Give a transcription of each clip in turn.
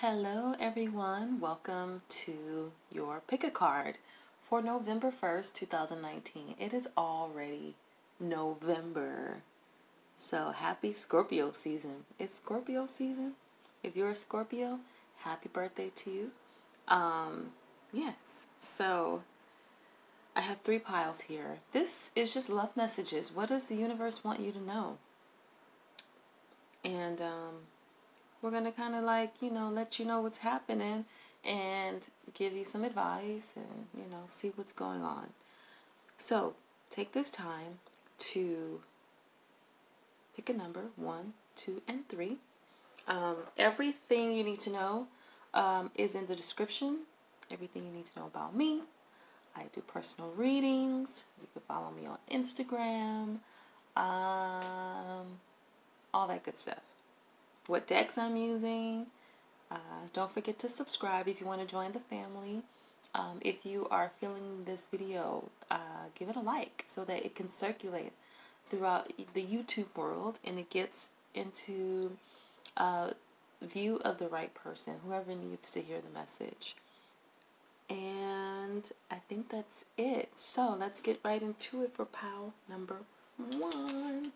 Hello, everyone. Welcome to your pick a card for November 1st, 2019. It is already November. So, happy Scorpio season. It's Scorpio season. If you're a Scorpio, happy birthday to you. Um, yes. So, I have three piles here. This is just love messages. What does the universe want you to know? And um, we're going to kind of like, you know, let you know what's happening and give you some advice and, you know, see what's going on. So take this time to pick a number one, two, and three. Um, everything you need to know um, is in the description. Everything you need to know about me. I do personal readings. You can follow me on Instagram. Um, all that good stuff what decks I'm using. Uh, don't forget to subscribe if you want to join the family. Um, if you are feeling this video, uh, give it a like so that it can circulate throughout the YouTube world and it gets into uh, view of the right person, whoever needs to hear the message. And I think that's it. So let's get right into it for pile number one.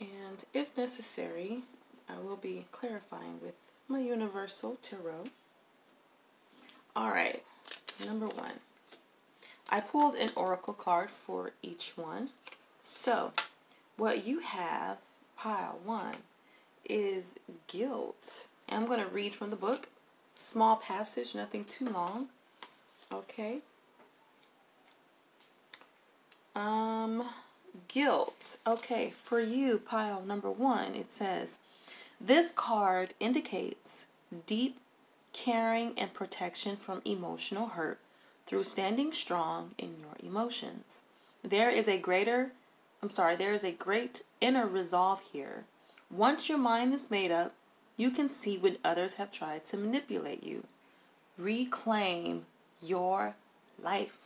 And if necessary, I will be clarifying with my Universal Tarot. All right, number one. I pulled an oracle card for each one. So, what you have, pile one, is guilt. I'm going to read from the book. Small passage, nothing too long. Okay. Um, guilt. Okay, for you, pile number one, it says, This card indicates deep caring and protection from emotional hurt through standing strong in your emotions. There is a greater, I'm sorry, there is a great inner resolve here. Once your mind is made up, you can see when others have tried to manipulate you. Reclaim your life.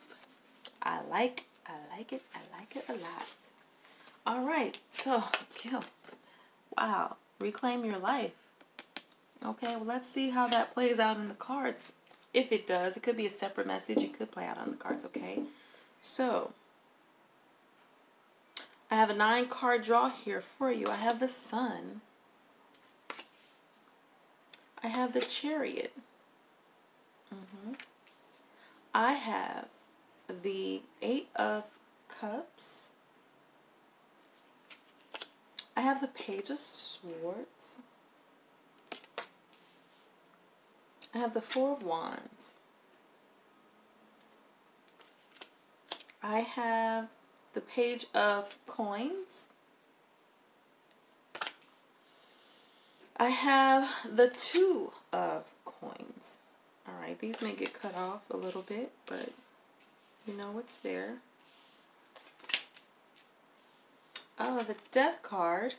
I like I like it. I like it a lot. All right, so guilt. Wow, reclaim your life. Okay, well, let's see how that plays out in the cards. If it does, it could be a separate message. It could play out on the cards, okay? So, I have a nine card draw here for you. I have the Sun. I have the Chariot. Mm -hmm. I have the Eight of Cups. I have the Page of Swords. I have the Four of Wands. I have the Page of Coins. I have the Two of Coins. All right, these may get cut off a little bit, but you know what's there. Oh, the Death card.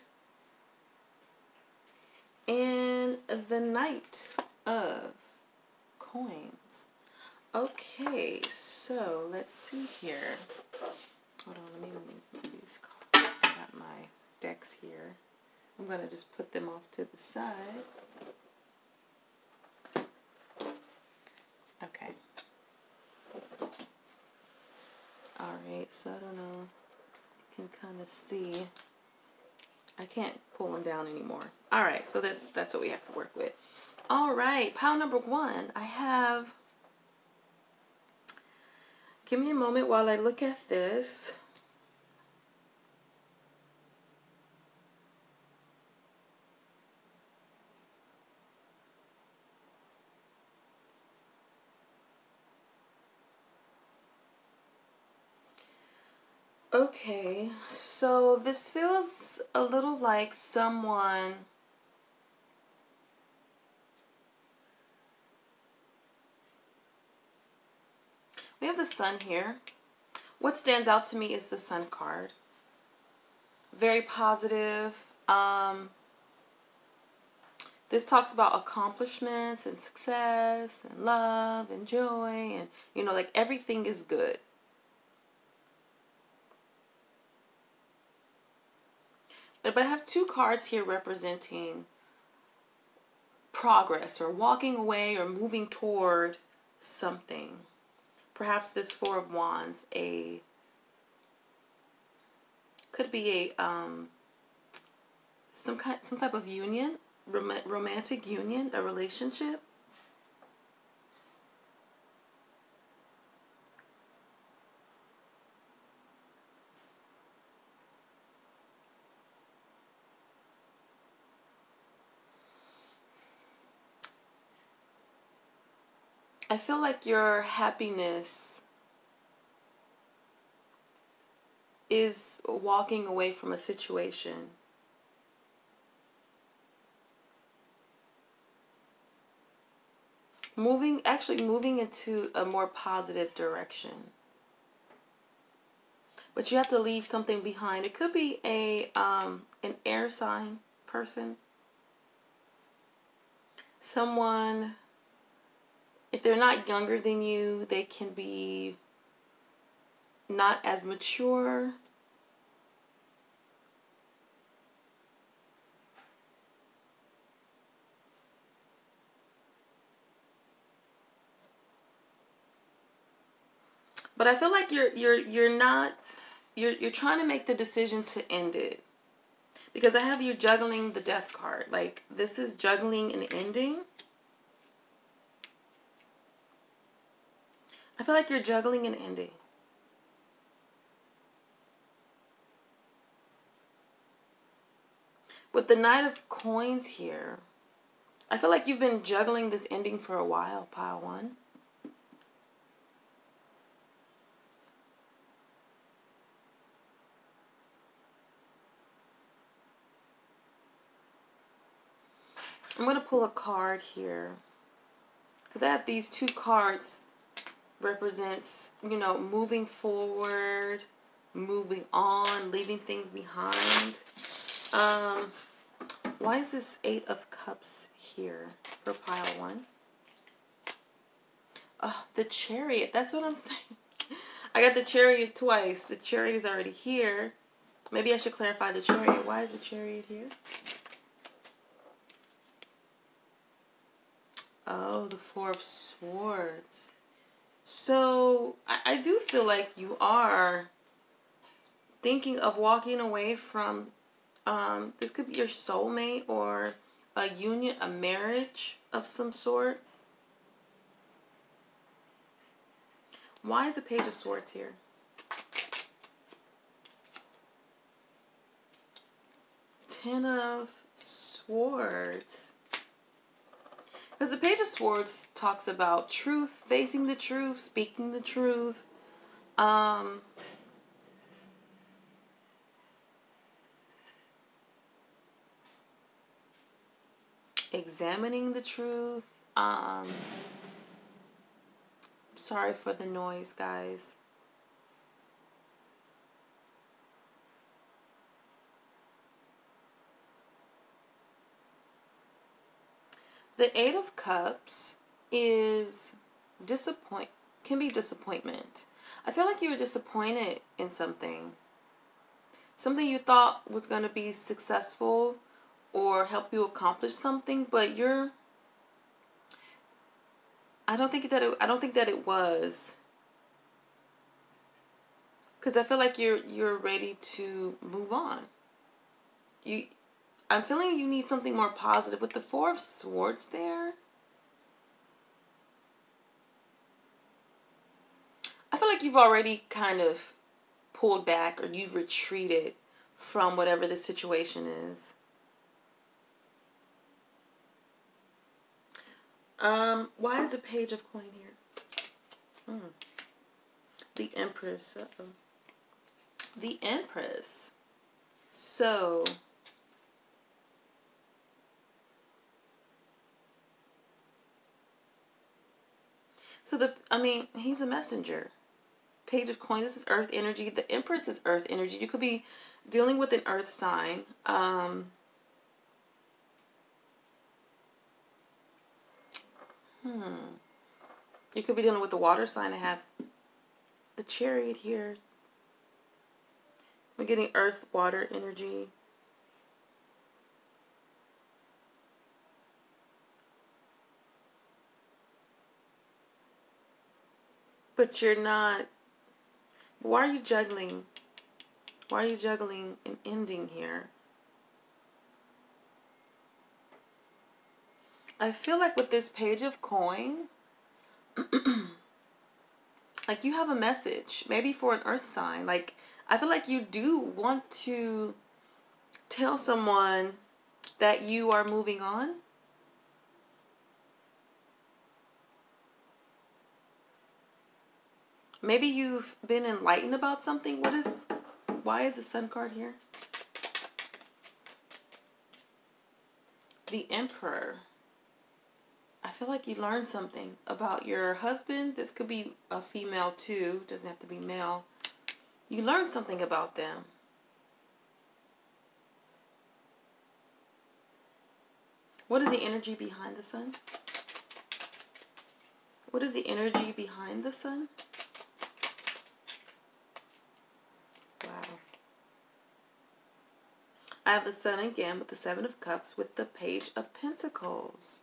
And the Knight of Coins. Okay, so let's see here. Hold on, let me move these cards. I got my decks here. I'm going to just put them off to the side. Okay. Alright, so I don't know. Can kind of see. I can't pull them down anymore. Alright, so that, that's what we have to work with. Alright, pile number one. I have... Give me a moment while I look at this. Okay, so this feels a little like someone We have the sun here. What stands out to me is the sun card. Very positive. Um, this talks about accomplishments and success and love and joy and, you know, like everything is good. But I have two cards here representing progress or walking away or moving toward something. Perhaps this Four of Wands, a could be a um, some kind some type of union, rom- romantic union, a relationship. I feel like your happiness is walking away from a situation. Moving, actually moving into a more positive direction. But you have to leave something behind. It could be a um, an air sign person. Someone if they're not younger than you, they can be not as mature. But I feel like you're you're you're not you're you're trying to make the decision to end it. Because I have you juggling the death card. Like this is juggling an ending. I feel like you're juggling an ending. With the Knight of Coins here, I feel like you've been juggling this ending for a while, pile one. I'm going to pull a card here. Because I have these two cards represents, you know, moving forward, moving on, leaving things behind. Um, why is this Eight of Cups here for pile one? Oh, the Chariot. That's what I'm saying. I got the Chariot twice. The Chariot is already here. Maybe I should clarify the Chariot. Why is the Chariot here? Oh, the Four of Swords. So I, I do feel like you are thinking of walking away from um, this could be your soulmate or a union, a marriage of some sort. Why is the Page of Swords here? Ten of Swords. Because the Page of Swords talks about truth, facing the truth, speaking the truth. Um, examining the truth. Um, sorry for the noise, guys. The Eight of Cups is disappoint can be disappointment. I feel like you were disappointed in something. Something you thought was going to be successful or help you accomplish something, but you're I don't think that it, I don't think that it was. Cuz I feel like you're you're ready to move on. You I'm feeling you need something more positive with the Four of Swords there. I feel like you've already kind of pulled back or you've retreated from whatever the situation is. Um, why is a page of coin here? Hmm. The Empress. Uh -oh. The Empress. So, So the I mean, he's a messenger. Page of coins. This is earth energy. The Empress is earth energy. You could be dealing with an earth sign. Um, hmm. You could be dealing with the water sign. I have the chariot here. We're getting earth, water energy. But you're not. Why are you juggling? Why are you juggling an ending here? I feel like with this page of coin, like you have a message, maybe for an earth sign. Like, I feel like you do want to tell someone that you are moving on. Maybe you've been enlightened about something. What is, why is the sun card here? The Emperor. I feel like you learned something about your husband. This could be a female too. Doesn't have to be male. You learned something about them. What is the energy behind the sun? What is the energy behind the sun? Wow. I have the sun again with the seven of cups with the page of pentacles.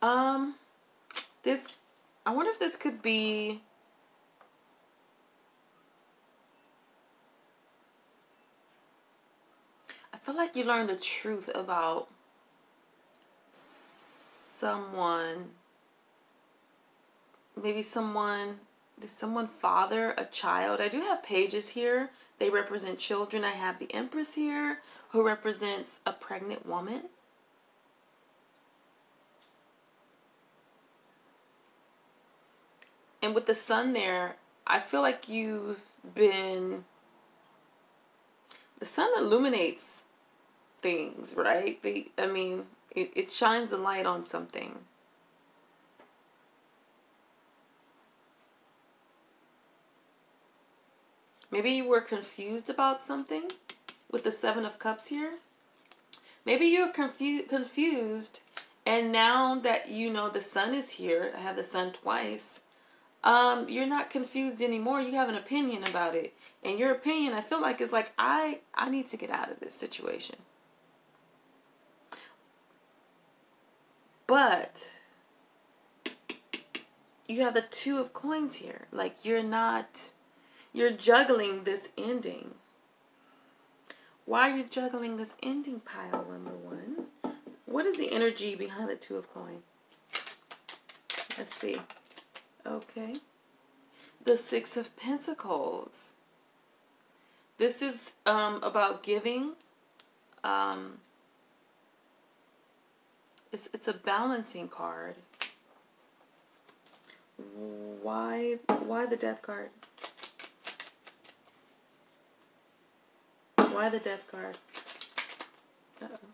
Um, this, I wonder if this could be I feel like you learn the truth about someone. Maybe someone, does someone father a child? I do have pages here. They represent children. I have the Empress here who represents a pregnant woman. And with the sun there, I feel like you've been the sun illuminates things, right? They, I mean, it, it shines a light on something. Maybe you were confused about something with the Seven of Cups here. Maybe you're confu- confused, and now that you know the sun is here, I have the sun twice, um, you're not confused anymore. You have an opinion about it. And your opinion, I feel like, is like, I, I need to get out of this situation. But you have the two of coins here. Like you're not, you're juggling this ending. Why are you juggling this ending pile, number one? What is the energy behind the two of coins? Let's see. Okay. The Six of Pentacles. This is um, about giving. Um, it's, it's a balancing card. Why why the death card? Why the death card? Uh -oh.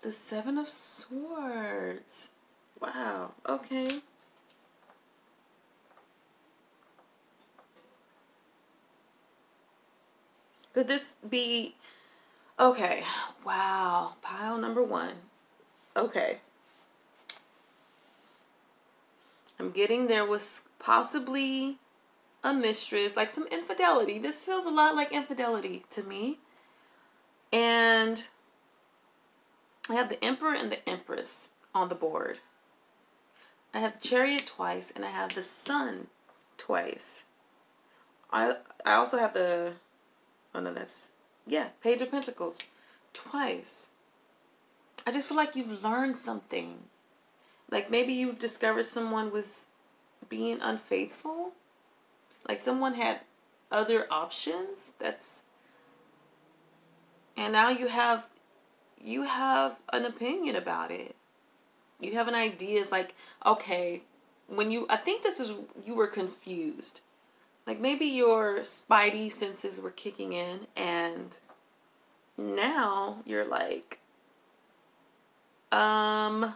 The Seven of Swords. Wow. Okay. Could this be Okay. Wow. Pile number one. Okay. I'm getting there was possibly a mistress, like some infidelity. This feels a lot like infidelity to me. And I have the Emperor and the Empress on the board. I have the Chariot twice, and I have the Sun twice. I I also have the, oh no, that's yeah, Page of Pentacles. Twice. I just feel like you've learned something. Like maybe you discovered someone was being unfaithful. Like someone had other options. That's and now you have you have an opinion about it. You have an idea. It's like, okay, when you I think this is you were confused like maybe your spidey senses were kicking in and now you're like um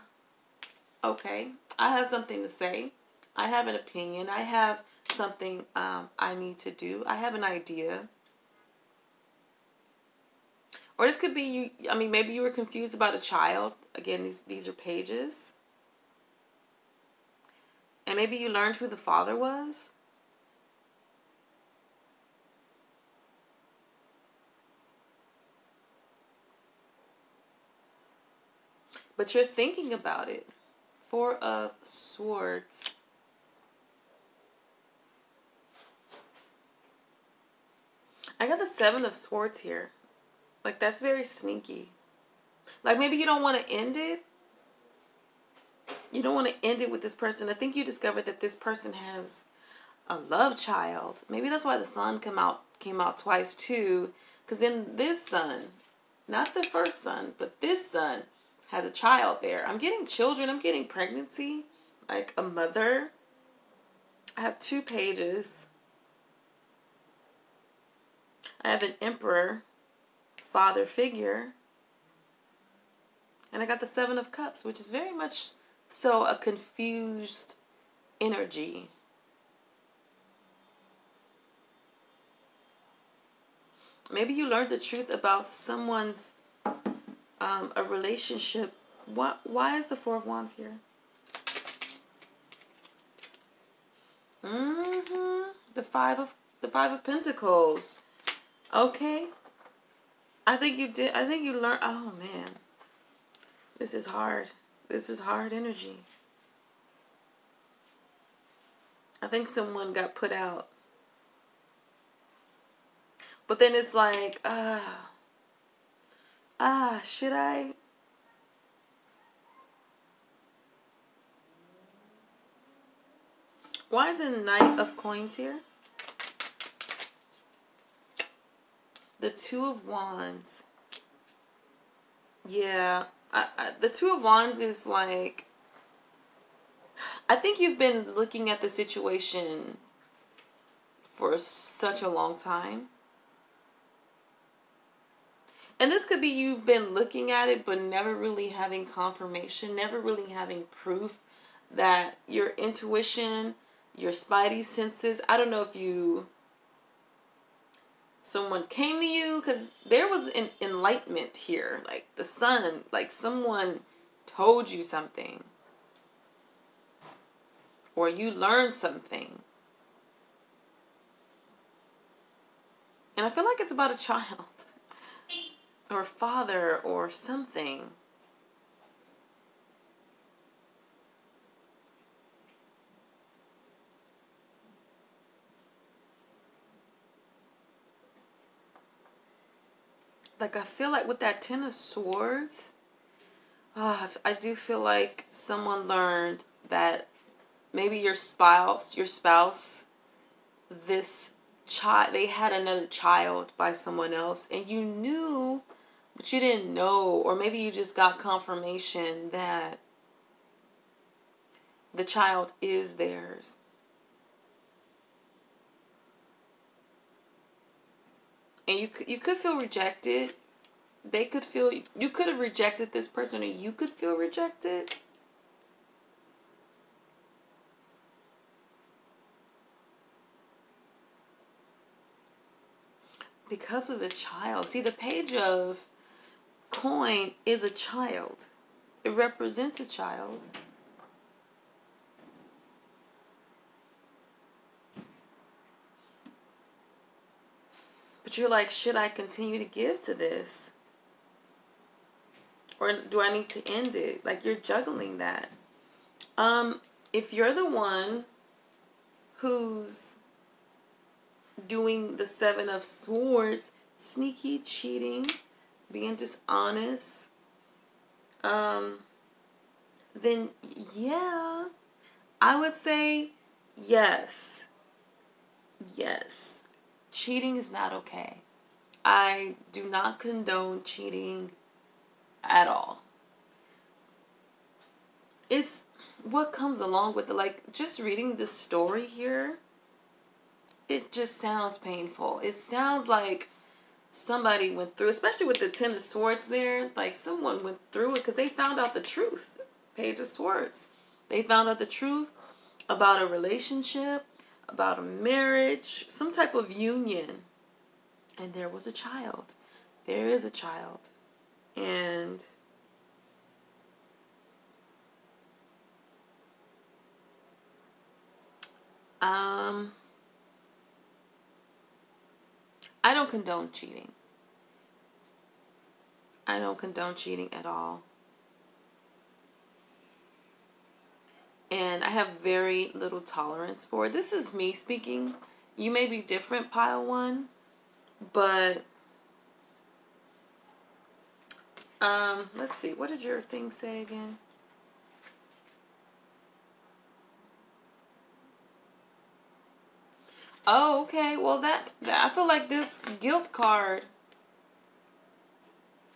okay i have something to say i have an opinion i have something um, i need to do. I have an idea. Or this could be you i mean maybe you were confused about a child. Again these these are pages. And maybe you learned who the father was. But you're thinking about it. Four of Swords. I got the Seven of Swords here. Like, that's very sneaky. Like, maybe you don't want to end it. You don't want to end it with this person. I think you discovered that this person has a love child. Maybe that's why the sun come out came out twice too. Because in this sun, not the first son, but this son has a child there. I'm getting children. I'm getting pregnancy, like a mother. I have two pages. I have an emperor, father figure. And I got the Seven of Cups, which is very much so a confused energy. Maybe you learned the truth about someone's um, a relationship. What? Why is the Four of Wands here? Mm-hmm. The five of the five of Pentacles. Okay. I think you did. I think you learned. Oh man, this is hard. This is hard energy. I think someone got put out. But then it's like, ah, uh, ah, should I? Why is it Knight of Coins here? The Two of Wands. Yeah, I, I, the Two of Wands is like, I think you've been looking at the situation for such a long time. And this could be you've been looking at it, but never really having confirmation, never really having proof that your intuition, your spidey senses, I don't know if you, someone came to you, because there was an enlightenment here. Like the sun, like someone told you something. Or you learned something. And I feel like it's about a child or father or something. Like I feel like with that Ten of Swords, uh, I do feel like someone learned that maybe your spouse, your spouse, this child, they had another child by someone else, and you knew but you didn't know, or maybe you just got confirmation that the child is theirs. And you could, you could feel rejected. They could feel you could have rejected this person, or you could feel rejected. because of a child. See, the page of coin is a child. It represents a child. You're like, should I continue to give to this? Or do I need to end it? Like you're juggling that. Um, if you're the one who's doing the seven of swords, sneaky, cheating, being dishonest, um, then yeah, I would say yes. Yes. Cheating is not okay. I do not condone cheating at all. It's what comes along with it. Like, just reading this story here, it just sounds painful. It sounds like somebody went through, especially with the Ten of Swords there, like someone went through it because they found out the truth. Page of Swords. They found out the truth about a relationship, about a marriage, some type of union. And there was a child. There is a child. And um I don't condone cheating. I don't condone cheating at all. And I have very little tolerance for. This is me speaking. You may be different, pile one, but um, let's see. What did your thing say again? Oh, okay. Well, that, that I feel like this guilt card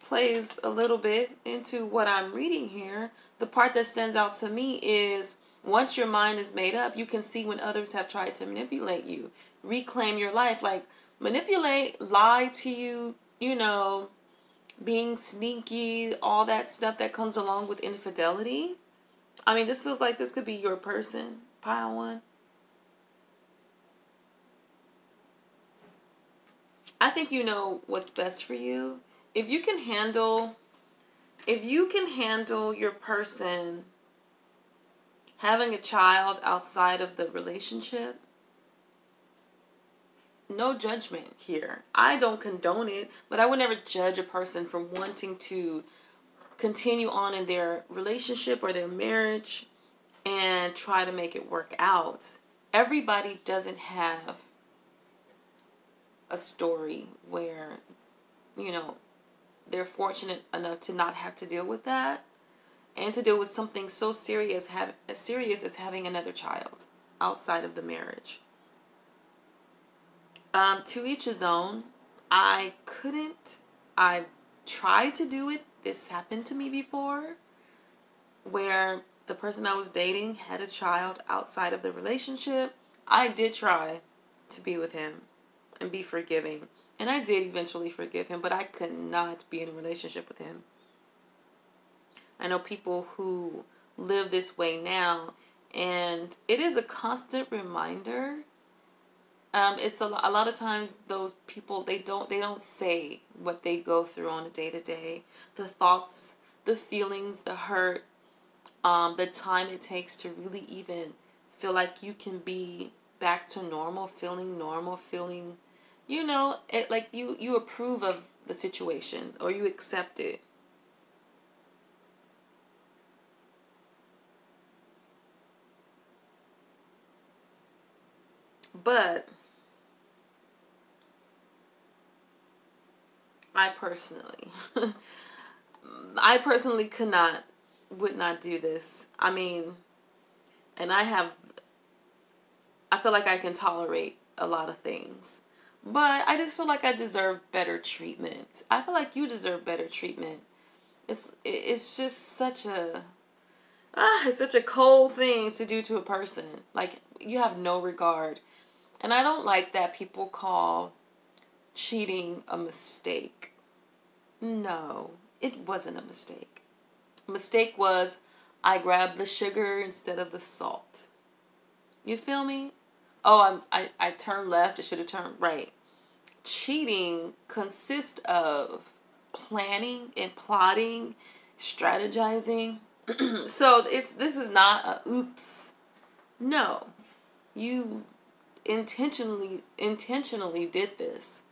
plays a little bit into what I'm reading here. The part that stands out to me is once your mind is made up, you can see when others have tried to manipulate you, reclaim your life, like manipulate, lie to you, you know, being sneaky, all that stuff that comes along with infidelity. I mean, this feels like this could be your person, pile one. I think you know what's best for you. If you can handle if you can handle your person having a child outside of the relationship, no judgment here. I don't condone it, but I would never judge a person for wanting to continue on in their relationship or their marriage and try to make it work out. Everybody doesn't have a story where, you know, they're fortunate enough to not have to deal with that and to deal with something so serious have as serious as having another child outside of the marriage. Um, to each his own. I couldn't. I tried to do it. This happened to me before, where the person I was dating had a child outside of the relationship. I did try to be with him and be forgiving. And I did eventually forgive him, but I could not be in a relationship with him. I know people who live this way now, and it is a constant reminder. Um, it's a, a lot of times those people they don't they don't say what they go through on a day to day, the thoughts, the feelings, the hurt, um, the time it takes to really even feel like you can be back to normal, feeling normal, feeling you know, it like you you approve of the situation or you accept it. But I personally I personally could not would not do this. I mean, and I have I feel like I can tolerate a lot of things. But I just feel like I deserve better treatment. I feel like you deserve better treatment. It's it's just such a ah, it's such a cold thing to do to a person. Like you have no regard. And I don't like that people call cheating a mistake. No, it wasn't a mistake. Mistake was I grabbed the sugar instead of the salt. You feel me? oh, I'm, I, I turned left, I should have turned right. Cheating consists of planning and plotting, strategizing. so it's this is not a oops. No. You intentionally intentionally did this.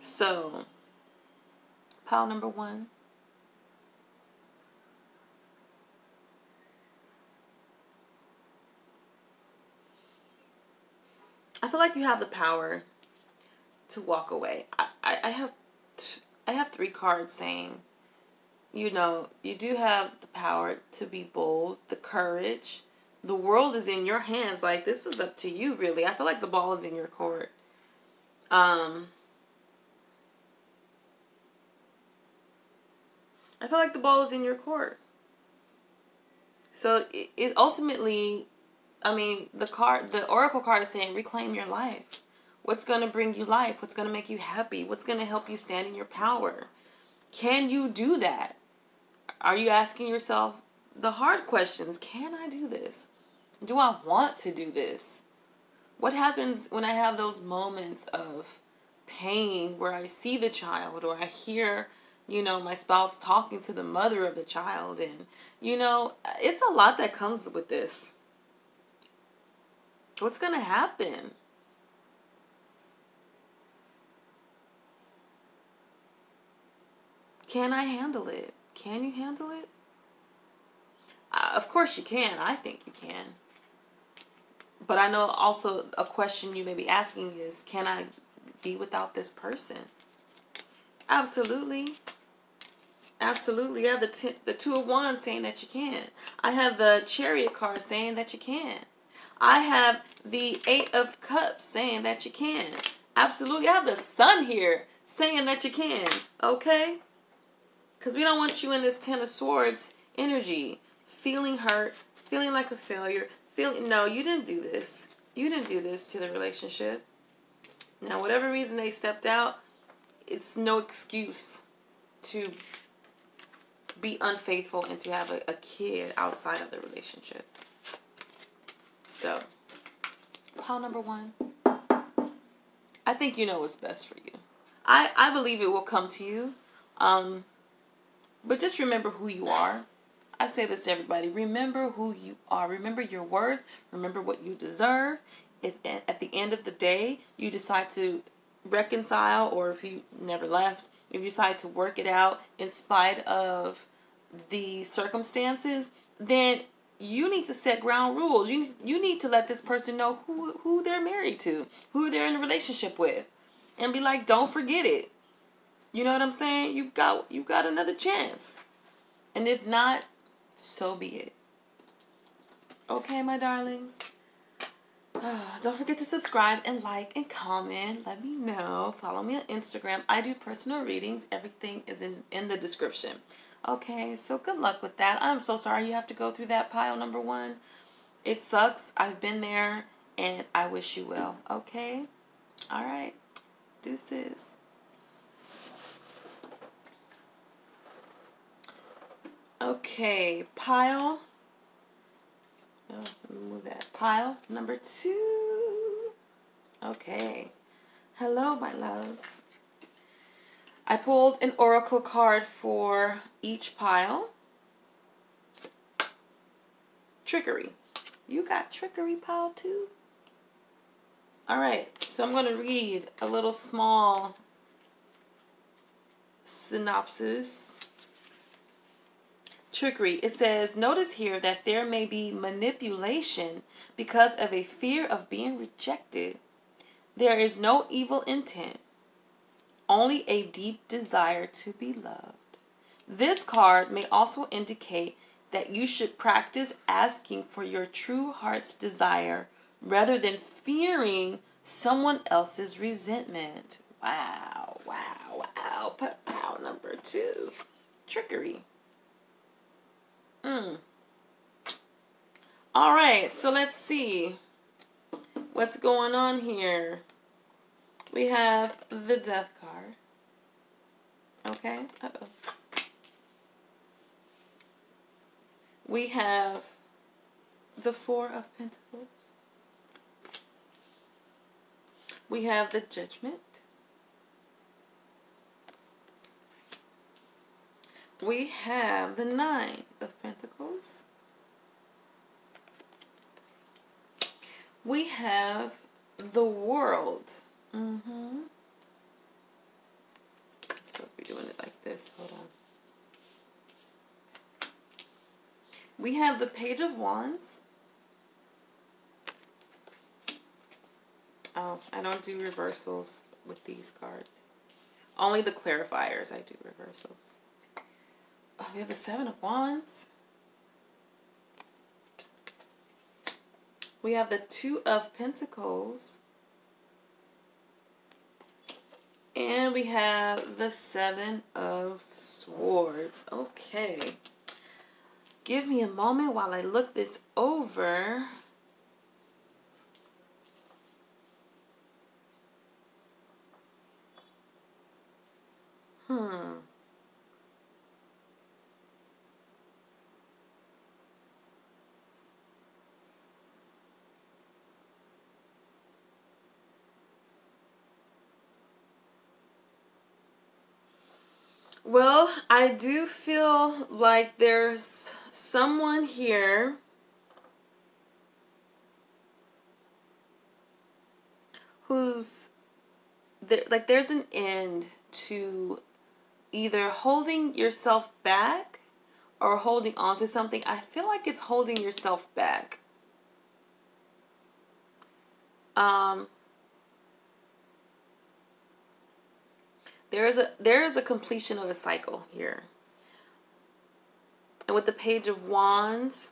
So, pile number 1 I feel like you have the power to walk away. I, I, I have I have three cards saying, you know, you do have the power to be bold, the courage. The world is in your hands. Like this is up to you really. I feel like the ball is in your court. Um I feel like the ball is in your court. So it, it ultimately I mean, the card, the oracle card is saying reclaim your life. What's going to bring you life? What's going to make you happy? What's going to help you stand in your power? Can you do that? Are you asking yourself the hard questions? Can I do this? Do I want to do this? What happens when I have those moments of pain where I see the child or I hear, you know, my spouse talking to the mother of the child? And, you know, it's a lot that comes with this What's going to happen? can I handle it? Can you handle it? Uh, of course you can. I think you can. But I know also a question you may be asking is can I be without this person? Absolutely. Absolutely. I have the, the Two of Wands saying that you can. I have the Chariot card saying that you can. I have the Eight of Cups saying that you can. Absolutely. I have the Sun here saying that you can. Okay? Because we don't want you in this Ten of Swords energy. Feeling hurt, feeling like a failure, feeling. No, you didn't do this. You didn't do this to the relationship. Now, whatever reason they stepped out, it's no excuse to be unfaithful and to have a, a kid outside of the relationship. So, pile number one. I think you know what's best for you. I, I believe it will come to you. Um, but just remember who you are. I say this to everybody. Remember who you are. Remember your worth. Remember what you deserve. If at the end of the day you decide to reconcile or if you never left, if you decide to work it out in spite of the circumstances, then you need to set ground rules. You need, you need to let this person know who who they're married to, who they're in a relationship with, and be like, don't forget it. You know what I'm saying? You got you got another chance, and if not, so be it. Okay, my darlings. don't forget to subscribe and like and comment. Let me know. Follow me on Instagram. I do personal readings. Everything is in, in the description. Okay, so good luck with that. I'm so sorry you have to go through that pile number one. It sucks. I've been there and I wish you well. Okay? All right. Deuces. Okay, pile. Oh, move that. Pile number two. Okay. Hello, my loves. I pulled an oracle card for each pile. Trickery. You got trickery pile too? All right, so I'm going to read a little small synopsis. Trickery. It says, notice here that there may be manipulation because of a fear of being rejected. There is no evil intent only a deep desire to be loved. This card may also indicate that you should practice asking for your true heart's desire rather than fearing someone else's resentment. Wow, wow, wow. Wow, number two. Trickery. Hmm. All right, so let's see what's going on here we have the death card. Okay. Uh-oh. We have the Four of Pentacles. We have the Judgment. We have the Nine of Pentacles. We have the World. Mm-hmm. I'm supposed to be doing it like this. Hold on. We have the Page of Wands. Oh, I don't do reversals with these cards. Only the clarifiers I do reversals. Oh, we have the Seven of Wands. We have the Two of Pentacles. And we have the Seven of Swords. Okay. Give me a moment while I look this over. Hmm. Well, I do feel like there's someone here who's there, like there's an end to either holding yourself back or holding on to something. I feel like it's holding yourself back. Um, there is a there is a completion of a cycle here. And with the page of wands,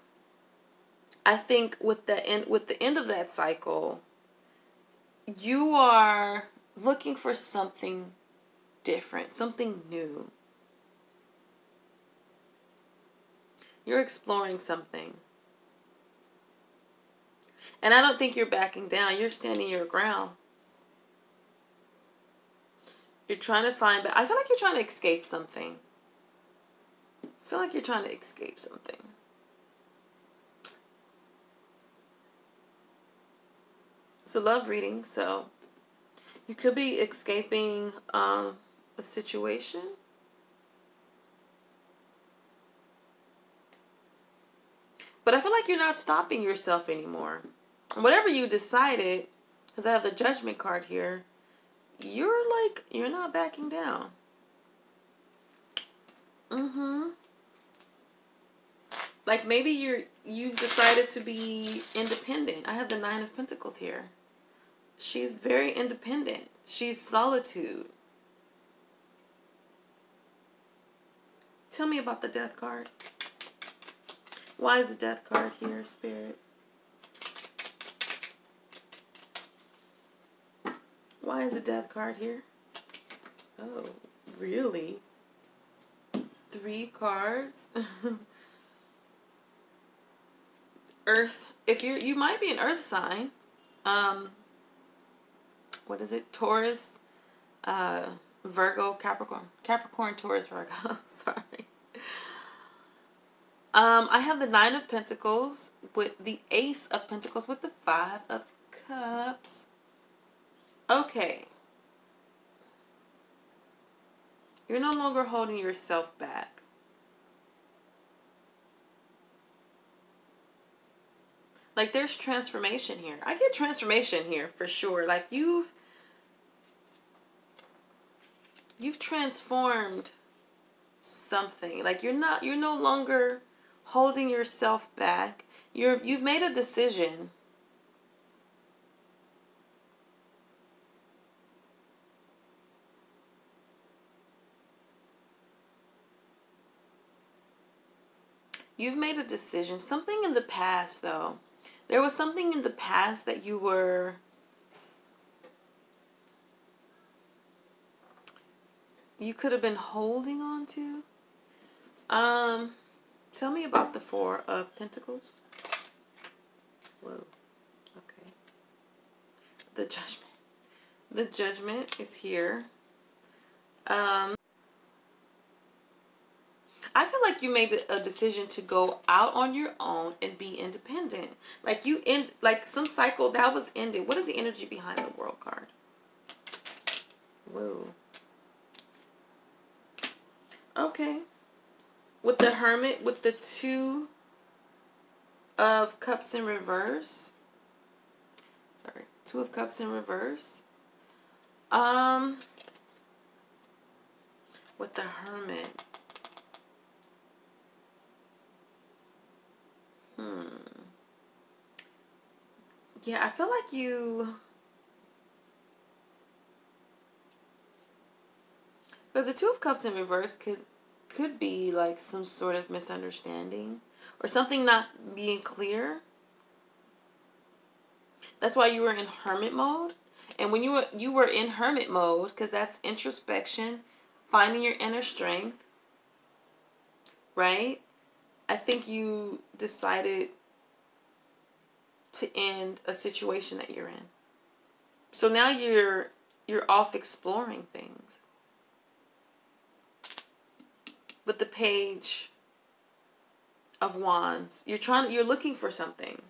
I think with the end with the end of that cycle, you are looking for something different, something new. You're exploring something. And I don't think you're backing down. You're standing your ground. You're trying to find, but I feel like you're trying to escape something. I feel like you're trying to escape something. A love reading, so you could be escaping um, a situation. But I feel like you're not stopping yourself anymore. Whatever you decided, because I have the judgment card here, you're like, you're not backing down. Mm-hmm. Like maybe you're, you've decided to be independent. I have the Nine of Pentacles here. She's very independent. She's solitude. Tell me about the death card. Why is the death card here, Spirit? Why is a death card here? Oh, really? Three cards? earth. If you're, you might be an earth sign. Um, what is it? Taurus, uh, Virgo, Capricorn. Capricorn, Taurus, Virgo. Sorry. Um, I have the Nine of Pentacles with the Ace of Pentacles with the Five of Cups. Okay. You're no longer holding yourself back. Like there's transformation here. I get transformation here for sure. Like you've you've transformed something. Like you're not you're no longer holding yourself back. You're you've made a decision. You've made a decision. Something in the past though. There was something in the past that you were you could have been holding on to. Um, tell me about the Four of Pentacles. Whoa. Okay. The Judgment. The Judgment is here. Um, I feel like you made a decision to go out on your own and be independent. Like you end, like some cycle that was ended. What is the energy behind the World card? Whoa. Okay. With the Hermit, with the two of Cups in reverse. Sorry. Two of Cups in reverse. Um. With the Hermit. Hmm. Yeah, I feel like you Because the Two of Cups in reverse could could be like some sort of misunderstanding or something not being clear. That's why you were in hermit mode. And when you were you were in hermit mode because that's introspection, finding your inner strength, right? I think you decided to end a situation that you're in. So now you're you're off exploring things with the page of wands. You're trying you're looking for something.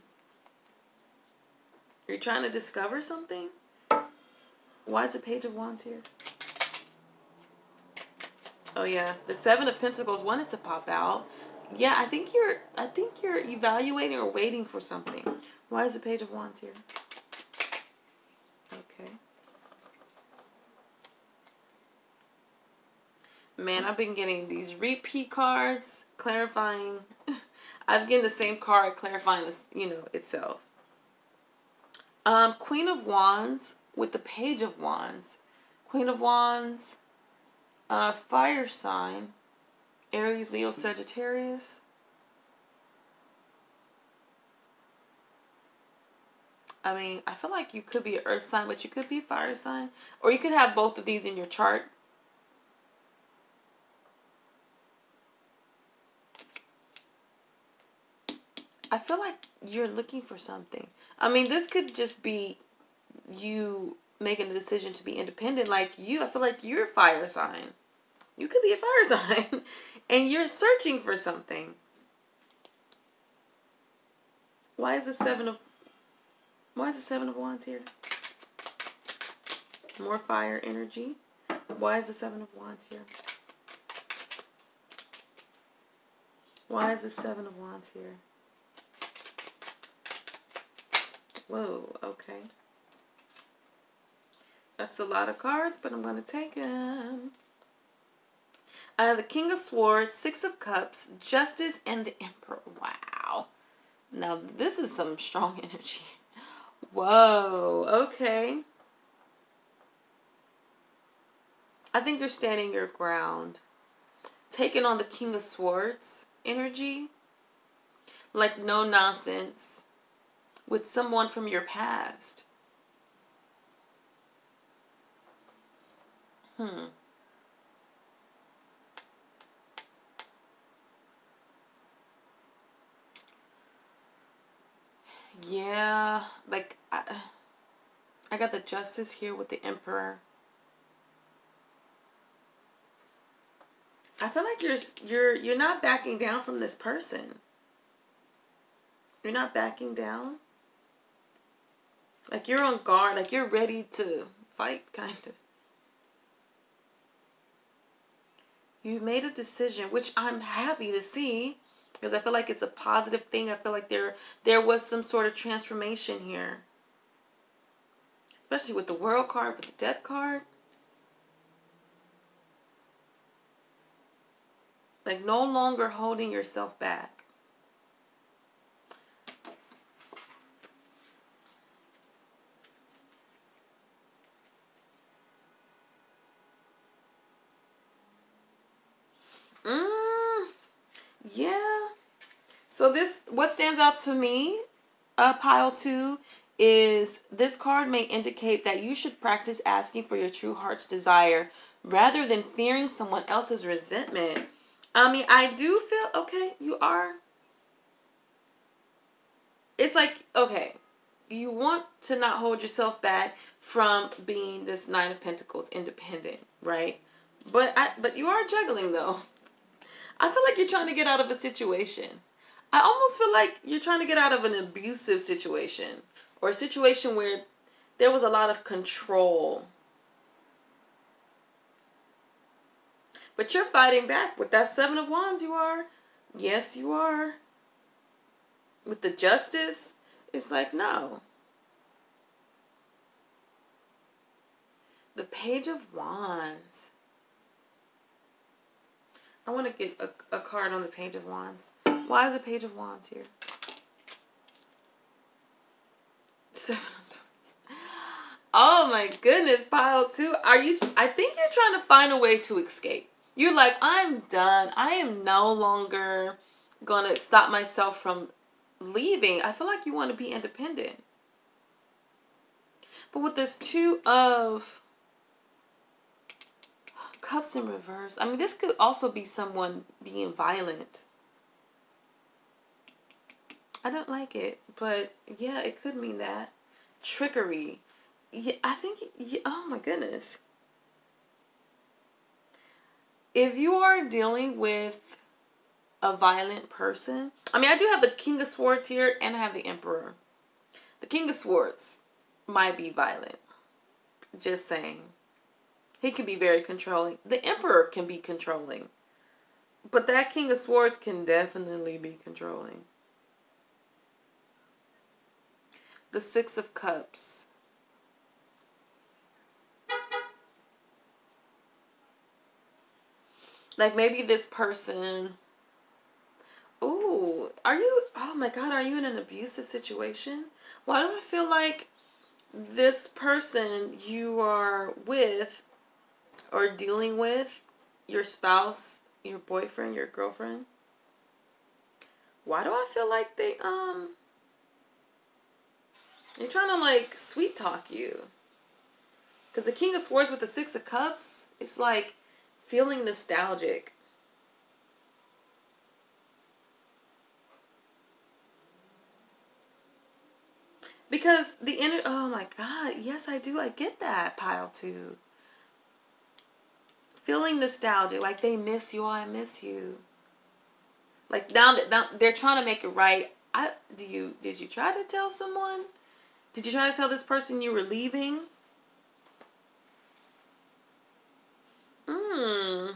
You're trying to discover something. Why is the page of wands here? Oh yeah, the seven of pentacles wanted to pop out. Yeah, I think you're I think you're evaluating or waiting for something. Why is the page of wands here? Okay. Man, I've been getting these repeat cards clarifying. I've getting the same card clarifying this, you know, itself. Um, Queen of Wands with the Page of Wands. Queen of Wands, uh, fire sign, Aries, Leo, Sagittarius. I mean, I feel like you could be an earth sign, but you could be a fire sign. Or you could have both of these in your chart. I feel like you're looking for something. I mean, this could just be you making a decision to be independent. Like you, I feel like you're a fire sign. You could be a fire sign. and you're searching for something. Why is the seven of why is the seven of wands here? More fire energy. Why is the seven of wands here? Why is the seven of wands here? Whoa, okay. That's a lot of cards, but I'm going to take them. Have the King of Swords, Six of Cups, Justice, and the Emperor. Wow. Now, this is some strong energy. Whoa, okay. I think you're standing your ground. Taking on the King of Swords energy. Like no nonsense with someone from your past. Hmm. Yeah, like I, I got the justice here with the emperor. I feel like you're you're you're not backing down from this person. You're not backing down. Like you're on guard, like you're ready to fight, kind of. You made a decision, which I'm happy to see because I feel like it's a positive thing. I feel like there there was some sort of transformation here. Especially with the world card, with the death card. Like no longer holding yourself back. Mm, yeah. So this, what stands out to me, uh, pile two, is this card may indicate that you should practice asking for your true heart's desire rather than fearing someone else's resentment. I mean, I do feel, okay, you are. It's like, okay, you want to not hold yourself back from being this nine of pentacles independent right but i but you are juggling though I feel like you're trying to get out of a situation. I almost feel like you're trying to get out of an abusive situation or a situation where there was a lot of control. But you're fighting back with that Seven of Wands, you are. Yes, you are. With the Justice, it's like, no. The Page of Wands. I want to get a, a card on the Page of Wands. Why is the Page of Wands here? Seven of Swords. Oh my goodness, pile two. Are you, I think you're trying to find a way to escape. You're like, I'm done. I am no longer going to stop myself from leaving. I feel like you want to be independent. But with this two of Cups in reverse. I mean, this could also be someone being violent. I don't like it, but yeah, it could mean that. Trickery. Yeah, I think, yeah, oh my goodness. If you are dealing with a violent person, I mean, I do have the King of Swords here and I have the Emperor. The King of Swords might be violent. Just saying. He can be very controlling. The Emperor can be controlling. But that King of Swords can definitely be controlling. The Six of Cups. Like maybe this person. Ooh, are you? Oh my God, are you in an abusive situation? Why do I feel like this person you are with or dealing with, your spouse, your boyfriend, your girlfriend? Why do I feel like they um they're trying to like sweet talk you? Because the King of Swords with the Six of Cups, it's like feeling nostalgic. Because the inner, oh my God, yes, I do. I get that, pile two. Feeling nostalgic, like they miss you. Oh, I miss you. Like now now they're trying to make it right. I do you did you try to tell someone? Did you try to tell this person you were leaving? Hmm.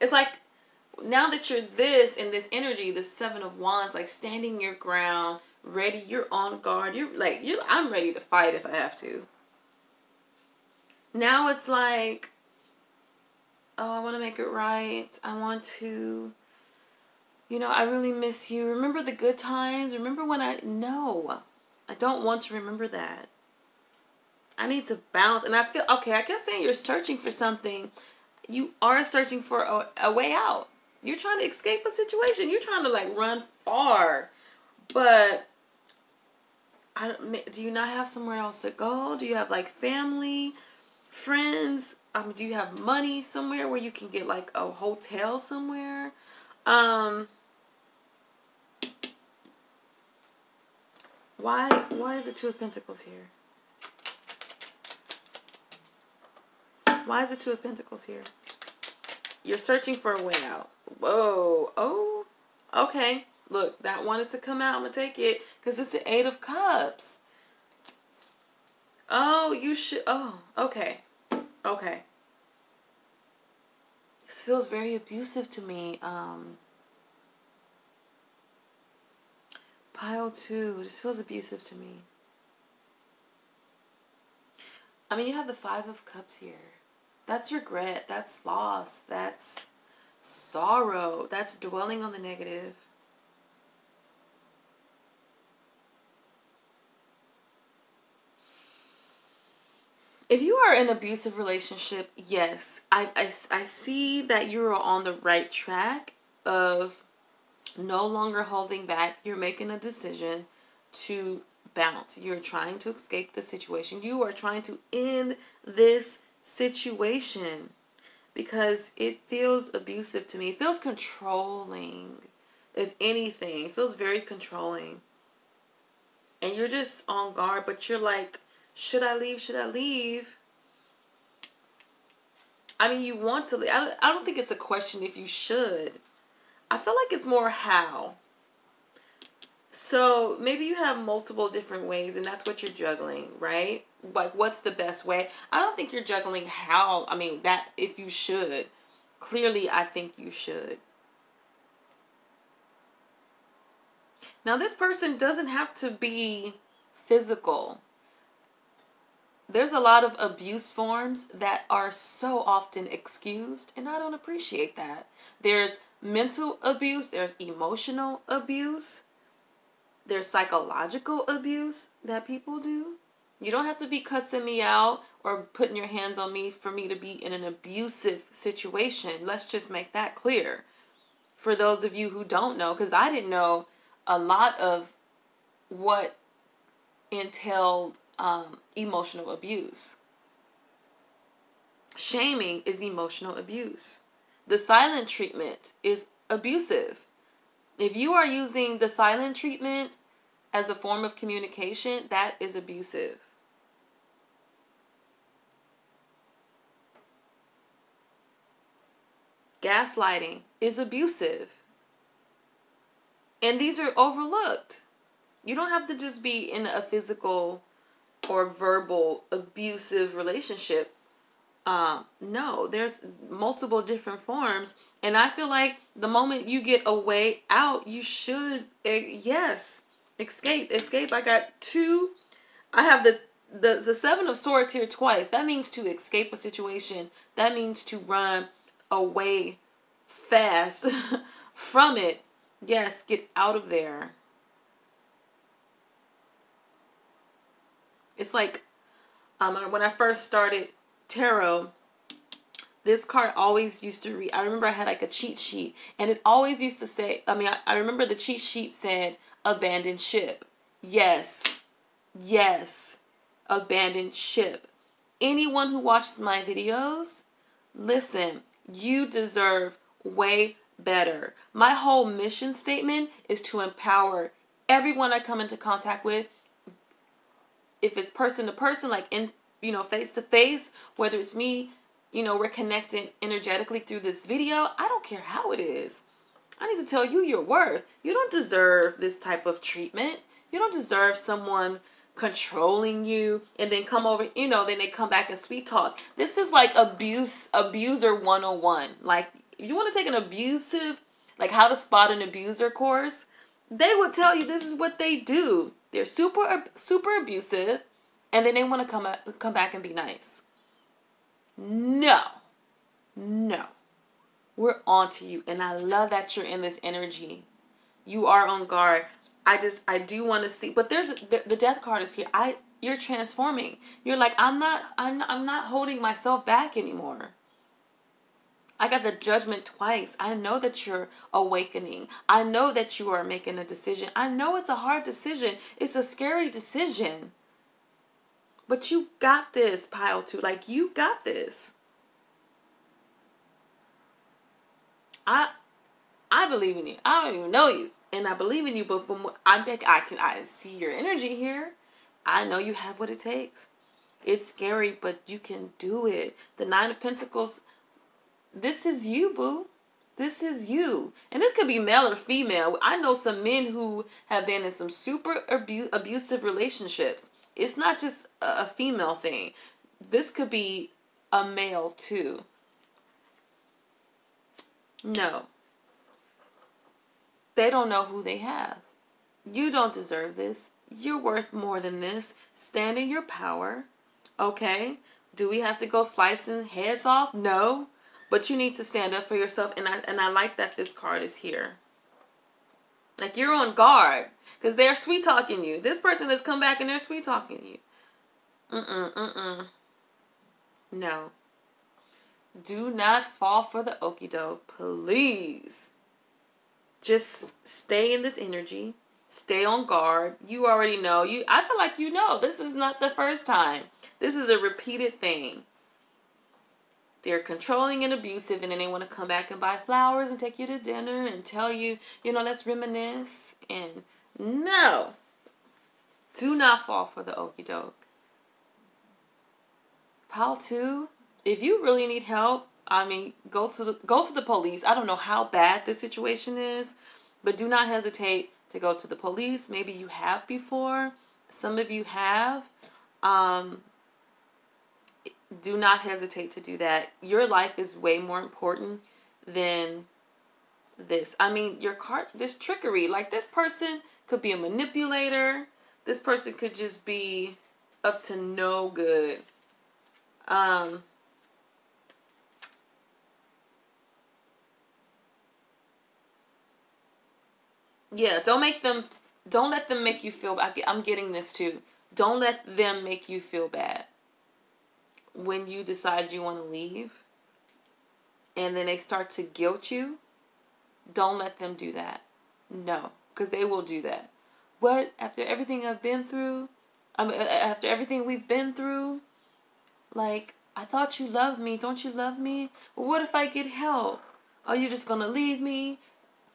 It's like now that you're this in this energy, the seven of wands, like standing your ground, ready, you're on guard. You're like you I'm ready to fight if I have to. Now it's like oh, I want to make it right. I want to you know, I really miss you. Remember the good times? Remember when I no. I don't want to remember that. I need to bounce. And I feel okay, I kept saying you're searching for something. You are searching for a, a way out. You're trying to escape a situation. You're trying to like run far. But I do you not have somewhere else to go? Do you have like family, friends? Um, do you have money somewhere where you can get like a hotel somewhere? Um, why why is the two of pentacles here? Why is the two of pentacles here? You're searching for a way out. Whoa. Oh. Okay. Look, that wanted to come out. I'm going to take it because it's the Eight of Cups. Oh, you should. Oh, okay. Okay. This feels very abusive to me. Um, pile two. This feels abusive to me. I mean, you have the Five of Cups here. That's regret. That's loss. That's sorrow. That's dwelling on the negative. If you are in an abusive relationship, yes, I, I, I see that you're on the right track of no longer holding back. You're making a decision to bounce. You're trying to escape the situation. You are trying to end this situation because it feels abusive to me. It feels controlling, if anything. It feels very controlling. And you're just on guard, but you're like, should I leave? Should I leave? I mean, you want to leave. I don't, I don't think it's a question if you should. I feel like it's more how. So maybe you have multiple different ways and that's what you're juggling, right? Like what's the best way? I don't think you're juggling how. I mean, that if you should. Clearly, I think you should. Now, this person doesn't have to be physical. There's a lot of abuse forms that are so often excused, and I don't appreciate that. There's mental abuse, there's emotional abuse, there's psychological abuse that people do. You don't have to be cussing me out or putting your hands on me for me to be in an abusive situation. Let's just make that clear. For those of you who don't know, because I didn't know a lot of what entailed um, emotional abuse. Shaming is emotional abuse. The silent treatment is abusive. If you are using the silent treatment as a form of communication, that is abusive. Gaslighting is abusive. And these are overlooked. You don't have to just be in a physical or verbal abusive relationship. Um, no, there's multiple different forms. And I feel like the moment you get a way out, you should, eh, yes, escape. Escape. I got two. I have the the the seven of swords here twice that means to escape a situation that means to run away fast from it yes get out of there it's like um when i first started tarot this card always used to read i remember i had like a cheat sheet and it always used to say i mean i, I remember the cheat sheet said abandoned ship yes yes abandoned ship. Anyone who watches my videos, listen, you deserve way better. My whole mission statement is to empower everyone I come into contact with. If it's person to person, like in, you know, face to face, whether it's me, you know, we're connecting energetically through this video. I don't care how it is. I need to tell you your worth. You don't deserve this type of treatment. You don't deserve someone controlling you and then come over you know then they come back and sweet talk this is like abuse abuser 101 like if you want to take an abusive like how to spot an abuser course they would tell you this is what they do they're super super abusive and then they want to come back, come back and be nice no no we're on to you and i love that you're in this energy you are on guard I just I do want to see, but there's the, the death card is here. I you're transforming. You're like I'm not I'm not, I'm not holding myself back anymore. I got the judgment twice. I know that you're awakening. I know that you are making a decision. I know it's a hard decision. It's a scary decision. But you got this, pile two. Like you got this. I I believe in you. I don't even know you and I believe in you. But from what I'm back, I can I see your energy here. I know you have what it takes. It's scary, but you can do it. The Nine of Pentacles. This is you, boo. This is you. And this could be male or female. I know some men who have been in some super abu- abusive relationships. It's not just a female thing. This could be a male too. No, they don't know who they have. You don't deserve this. You're worth more than this. Stand in your power. Okay? Do we have to go slicing heads off? No. But you need to stand up for yourself. And I and I like that this card is here. Like you're on guard. Because they're sweet talking you. This person has come back and they're sweet talking you. Mm-mm, mm-mm. No. Do not fall for the okey doke, please just stay in this energy stay on guard you already know you i feel like you know this is not the first time this is a repeated thing they're controlling and abusive and then they want to come back and buy flowers and take you to dinner and tell you you know let's reminisce and no do not fall for the okey doke pile two if you really need help I mean, go to the, go to the police. I don't know how bad the situation is, but do not hesitate to go to the police. Maybe you have before. Some of you have. Um, do not hesitate to do that. Your life is way more important than this. I mean, your card, this trickery. Like this person could be a manipulator. This person could just be up to no good. Um, yeah, don't make them, don't let them make you feel bad. I'm getting this too. Don't let them make you feel bad when you decide you want to leave and then they start to guilt you. Don't let them do that. No, because they will do that. What, after everything I've been through, I mean, after everything we've been through, like, I thought you loved me. Don't you love me? Well, what if I get help? Oh, Are you just going to leave me?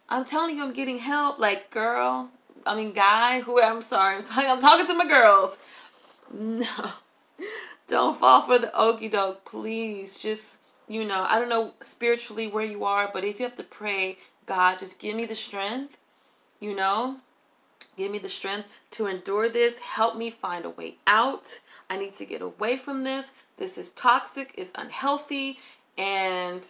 I'm telling you, I'm getting help. Like, girl, I mean, guy, who I'm sorry, I'm talking, I'm talking to my girls. No, don't fall for the okey doke, please. Just, you know, I don't know spiritually where you are, but if you have to pray, God, just give me the strength, you know, give me the strength to endure this. Help me find a way out. I need to get away from this. This is toxic, it's unhealthy, and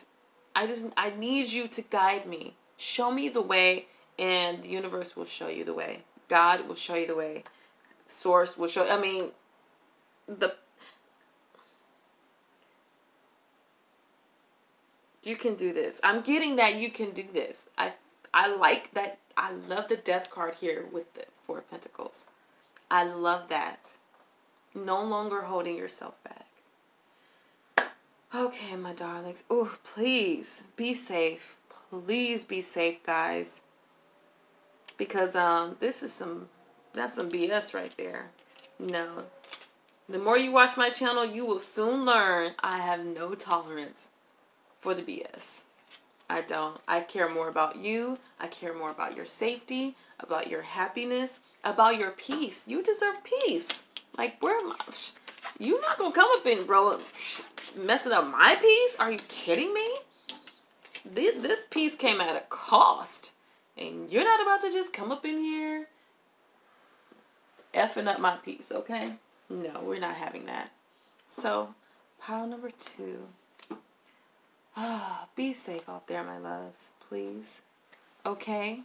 I just, I need you to guide me Show me the way, and the universe will show you the way. God will show you the way. Source will show. I mean, the you can do this. I'm getting that you can do this. I I like that. I love the death card here with the Four Pentacles. I love that. No longer holding yourself back. Okay, my darlings. Oh, please be safe. Please be safe, guys. Because um, this is some that's some BS right there. No. The more you watch my channel, you will soon learn I have no tolerance for the BS. I don't. I care more about you. I care more about your safety, about your happiness, about your peace. You deserve peace. Like, where am I? You not gonna come up and bro, messing up my peace? Are you kidding me? This peace came at a cost. And you're not about to just come up in here effing up my peace, okay? No, we're not having that. So, pile number two. Ah, be safe out there, my loves, please. Okay?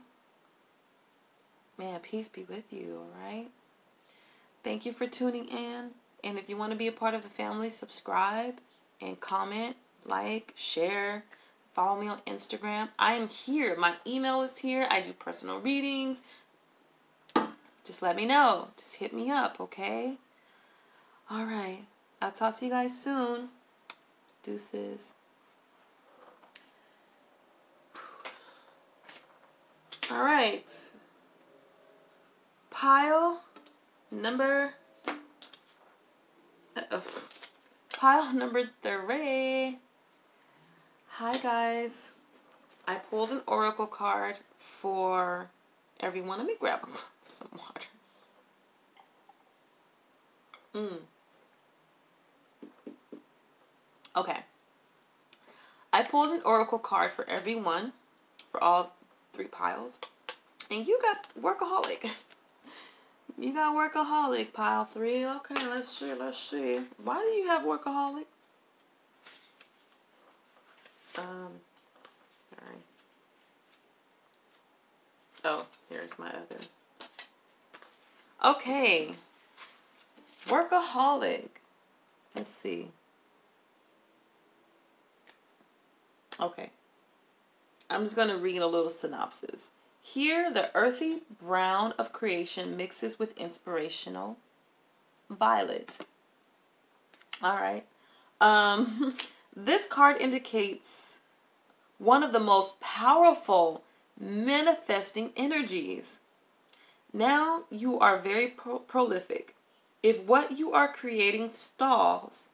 Man, peace be with you, all right? Thank you for tuning in. And if you want to be a part of the family, subscribe and comment, like, share, follow me on Instagram. I am here. My email is here. I do personal readings. Just let me know. Just hit me up, okay? All right. I'll talk to you guys soon. Deuces. All right. Pile number uh pile number three. Hi guys. I pulled an oracle card for everyone. Let me grab some water. Mm. Okay. I pulled an oracle card for everyone, for all three piles. And you got workaholic. You got workaholic, pile three. Okay, let's see, let's see. Why do you have workaholic? Um, sorry. Oh, here's my other. Okay. Workaholic. Let's see. Okay. I'm just going to read a little synopsis. Here, the earthy brown of creation mixes with inspirational violet. All right. Um, this card indicates one of the most powerful manifesting energies. Now you are very pro prolific. If what you are creating stalls,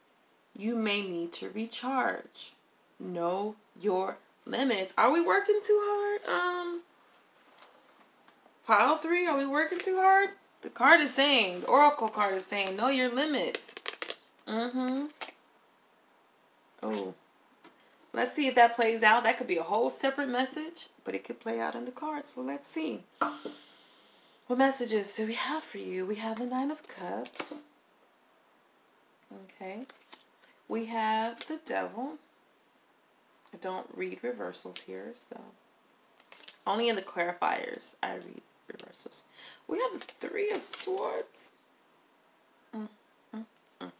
you may need to recharge. Know your limits. Are we working too hard? Um, pile three, are we working too hard? The card is saying, the oracle card is saying, know your limits. Mm-hmm. Oh. Let's see if that plays out. That could be a whole separate message, but it could play out in the card. So let's see. What messages do we have for you? We have the Nine of Cups. Okay. We have the Devil. I don't read reversals here, so only in the clarifiers I read reversals. We have the Three of Swords. Mm, mm, mm.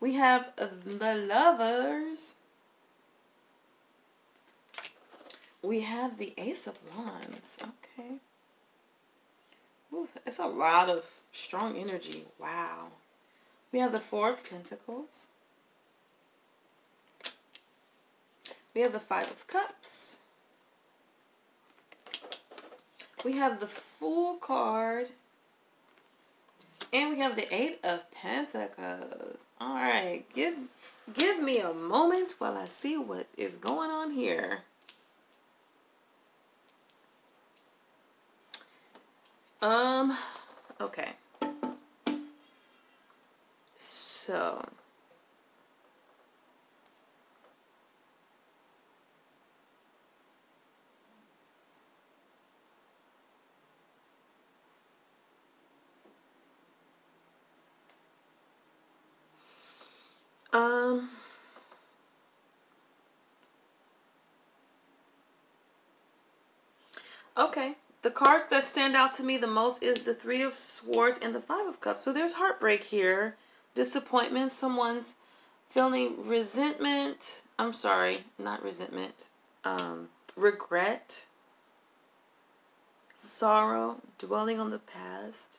We have the Lovers. We have the Ace of Wands. Okay. Ooh, it's a lot of strong energy. Wow. We have the Four of Pentacles. We have the Five of Cups. We have the Fool card. And we have the Eight of Pentacles. All right, give give me a moment while I see what is going on here. Um, okay. So... Um, okay. The cards that stand out to me the most is the Three of Swords and the Five of Cups. So there's heartbreak here disappointment. Someone's feeling resentment. I'm sorry, not resentment. Um, regret, sorrow, dwelling on the past.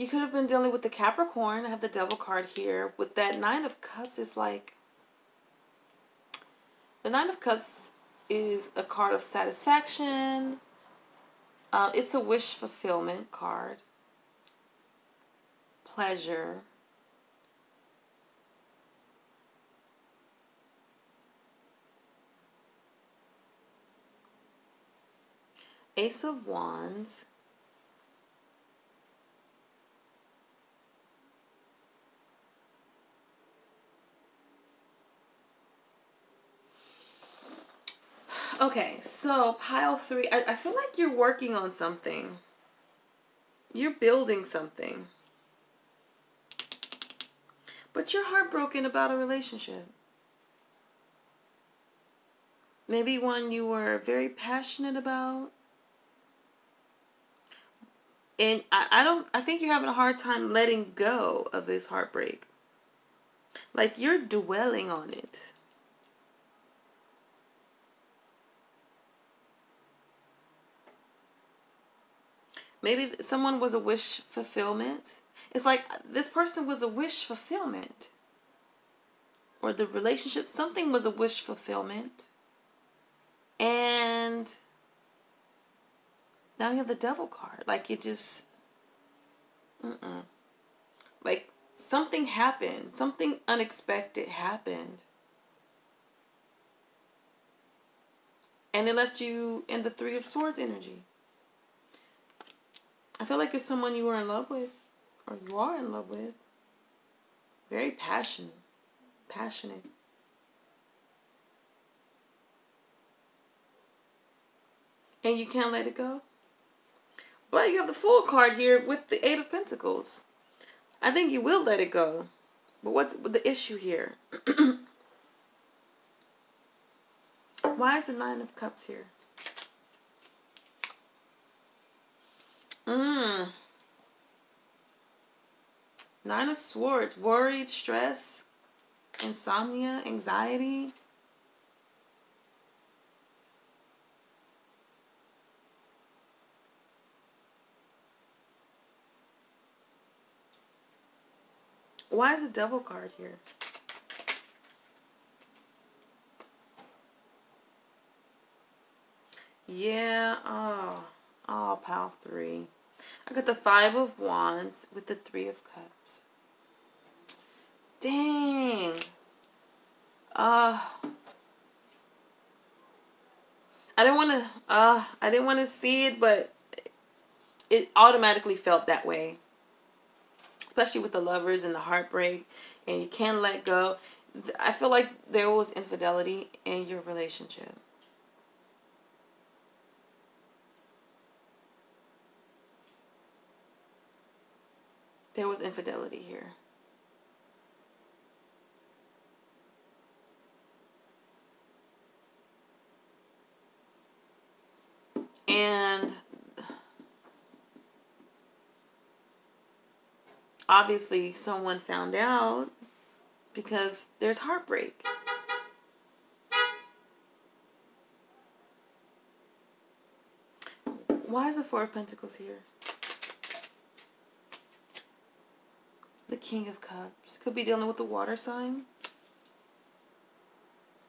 You could have been dealing with the Capricorn. I have the Devil card here. With that Nine of Cups, it's like the Nine of Cups is a card of satisfaction. Uh, it's a wish fulfillment card. Pleasure. Ace of Wands. Okay, so pile three. I, I feel like you're working on something. You're building something. But you're heartbroken about a relationship. Maybe one you were very passionate about. And I, I don't I think you're having a hard time letting go of this heartbreak. Like you're dwelling on it. Maybe someone was a wish fulfillment. It's like uh, this person was a wish fulfillment. Or the relationship, something was a wish fulfillment. And now you have the devil card. Like it just, mm-mm. Like something happened. Something unexpected happened. And it left you in the Three of Swords energy. I feel like it's someone you were in love with or you are in love with. Very passionate. Passionate. And you can't let it go. But you have the Fool card here with the Eight of Pentacles. I think you will let it go. But what's the issue here? Why is the Nine of Cups here? Mm. Nine of Swords. Worried, stress, insomnia, anxiety. Why is a devil card here? Yeah, oh, oh, pile three. I got the Five of Wands with the Three of Cups. Dang. Uh, I didn't want to, uh, I didn't want to see it, but it automatically felt that way. Especially with the lovers and the heartbreak and you can't let go. I feel like there was infidelity in your relationship. There was infidelity here. And obviously someone found out because there's heartbreak. Why is the Four of Pentacles here? The King of Cups. Could be dealing with the water sign.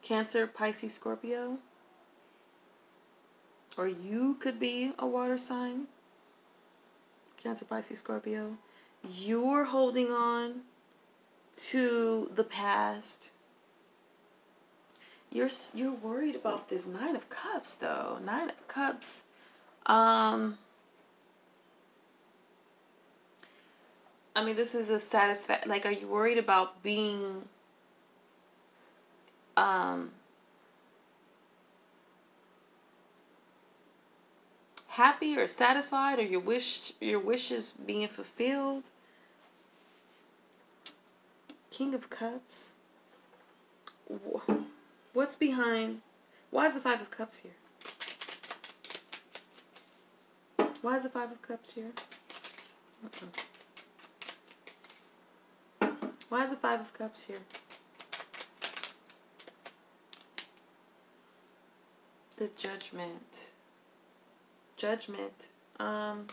Cancer, Pisces, Scorpio. Or you could be a water sign. Cancer, Pisces, Scorpio. You're holding on to the past. You're you're worried about this Nine of Cups though. Nine of Cups. Um I mean, this is a satisfaction. Like, are you worried about being um, happy or satisfied, or your wish, your wishes being fulfilled? King of Cups. what's behind? Why is the Five of Cups here? Why is the Five of Cups here? Uh-uh. Why is the Five of Cups here? The Judgment. Judgment. Um,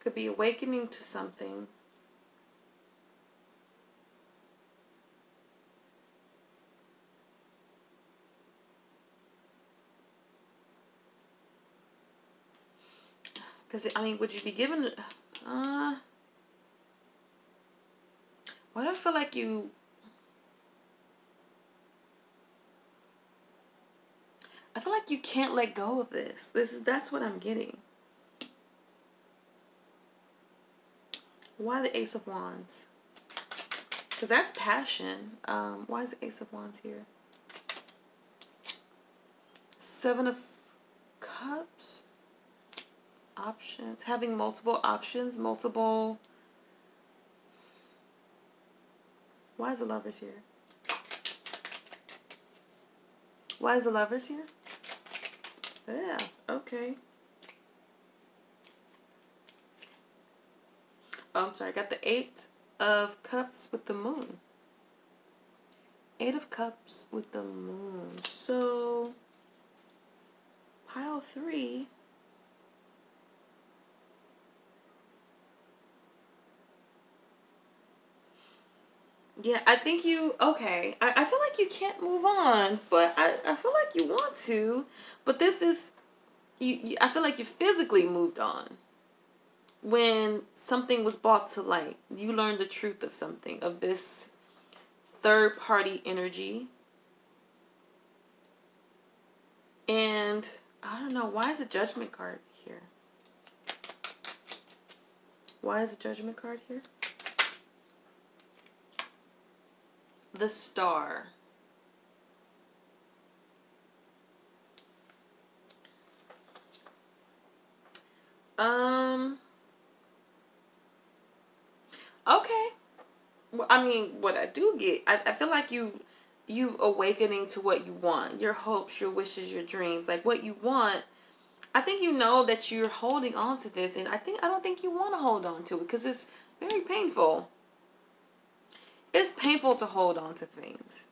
could be awakening to something. Because, I mean, would you be given... Uh, why do I feel like you... I feel like you can't let go of this. This is that's what I'm getting. Why the Ace of Wands? Because that's passion. Um, why is the Ace of Wands here? Seven of Cups options, having multiple options, multiple. Why is the lovers here? Why is the lovers here? Yeah, okay. Oh, I'm sorry, I got the eight of cups with the moon. Eight of cups with the moon. So, pile three Yeah, I think you okay. I, I feel like you can't move on, but I, I feel like you want to. But this is you, you I feel like you physically moved on. When something was brought to light, you learned the truth of something, of this third party energy. And I don't know, why is a judgment card here? Why is a judgment card here? The star. Um. Okay. Well, I mean, what I do get, I, I feel like you, you awakening to what you want, your hopes, your wishes, your dreams, like what you want. I think you know that you're holding on to this, and I think I don't think you want to hold on to it because it's very painful. It's painful to hold on to things.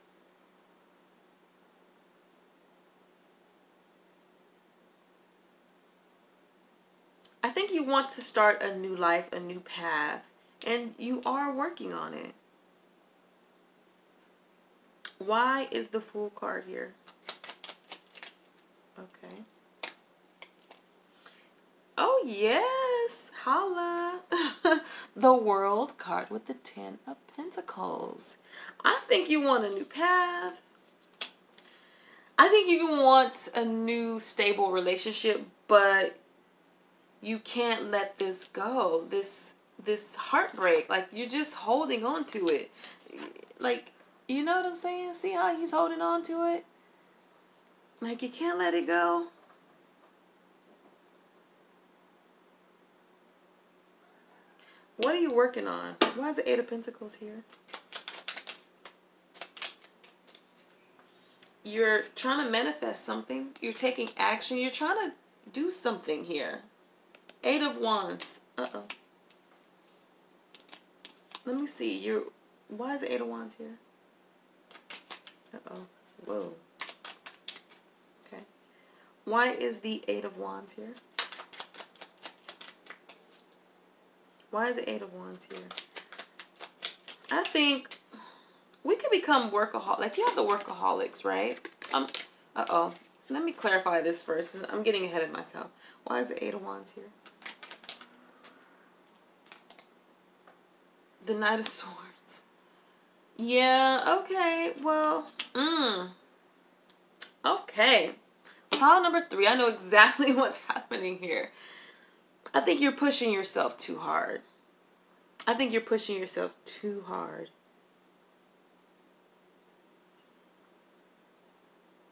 I think you want to start a new life, a new path, and you are working on it. Why is the Fool card here? Okay. Oh, yes. Holla. the World card with the Ten of Pentacles. I think you want a new path. I think you want a new stable relationship, but you can't let this go. This this heartbreak. Like you're just holding on to it. Like, you know what I'm saying? See how he's holding on to it? Like you can't let it go. What are you working on? Why is the Eight of Pentacles here? You're trying to manifest something. You're taking action. You're trying to do something here. Eight of Wands. Uh-oh. Let me see. You're why is the Eight of Wands here? Uh-oh. Whoa. Okay. Why is the Eight of Wands here? Why is the Eight of Wands here? I think we could become workaholic. Like you have the workaholics, right? Um. Uh oh. Let me clarify this first. I'm getting ahead of myself. Why is the Eight of Wands here? The Knight of Swords. Yeah. Okay. Well. Mm. Okay. Pile number three. I know exactly what's happening here. I think you're pushing yourself too hard. I think you're pushing yourself too hard.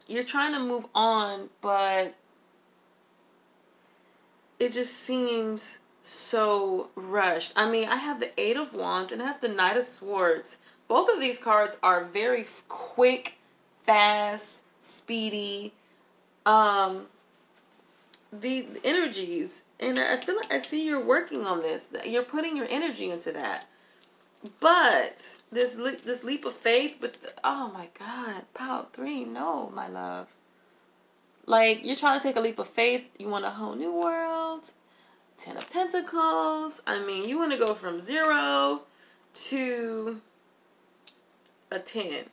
You're trying to move on, but it just seems so rushed. I mean, I have the Eight of Wands and I have the Knight of Swords both of these cards are very quick, fast, speedy. Um, the energies, and I feel like I see you're working on this. You're putting your energy into that. But this this leap of faith with the, oh my god, power three, no, my love. Like you're trying to take a leap of faith. You want a whole new world. Ten of Pentacles. I mean, you want to go from zero to a ten.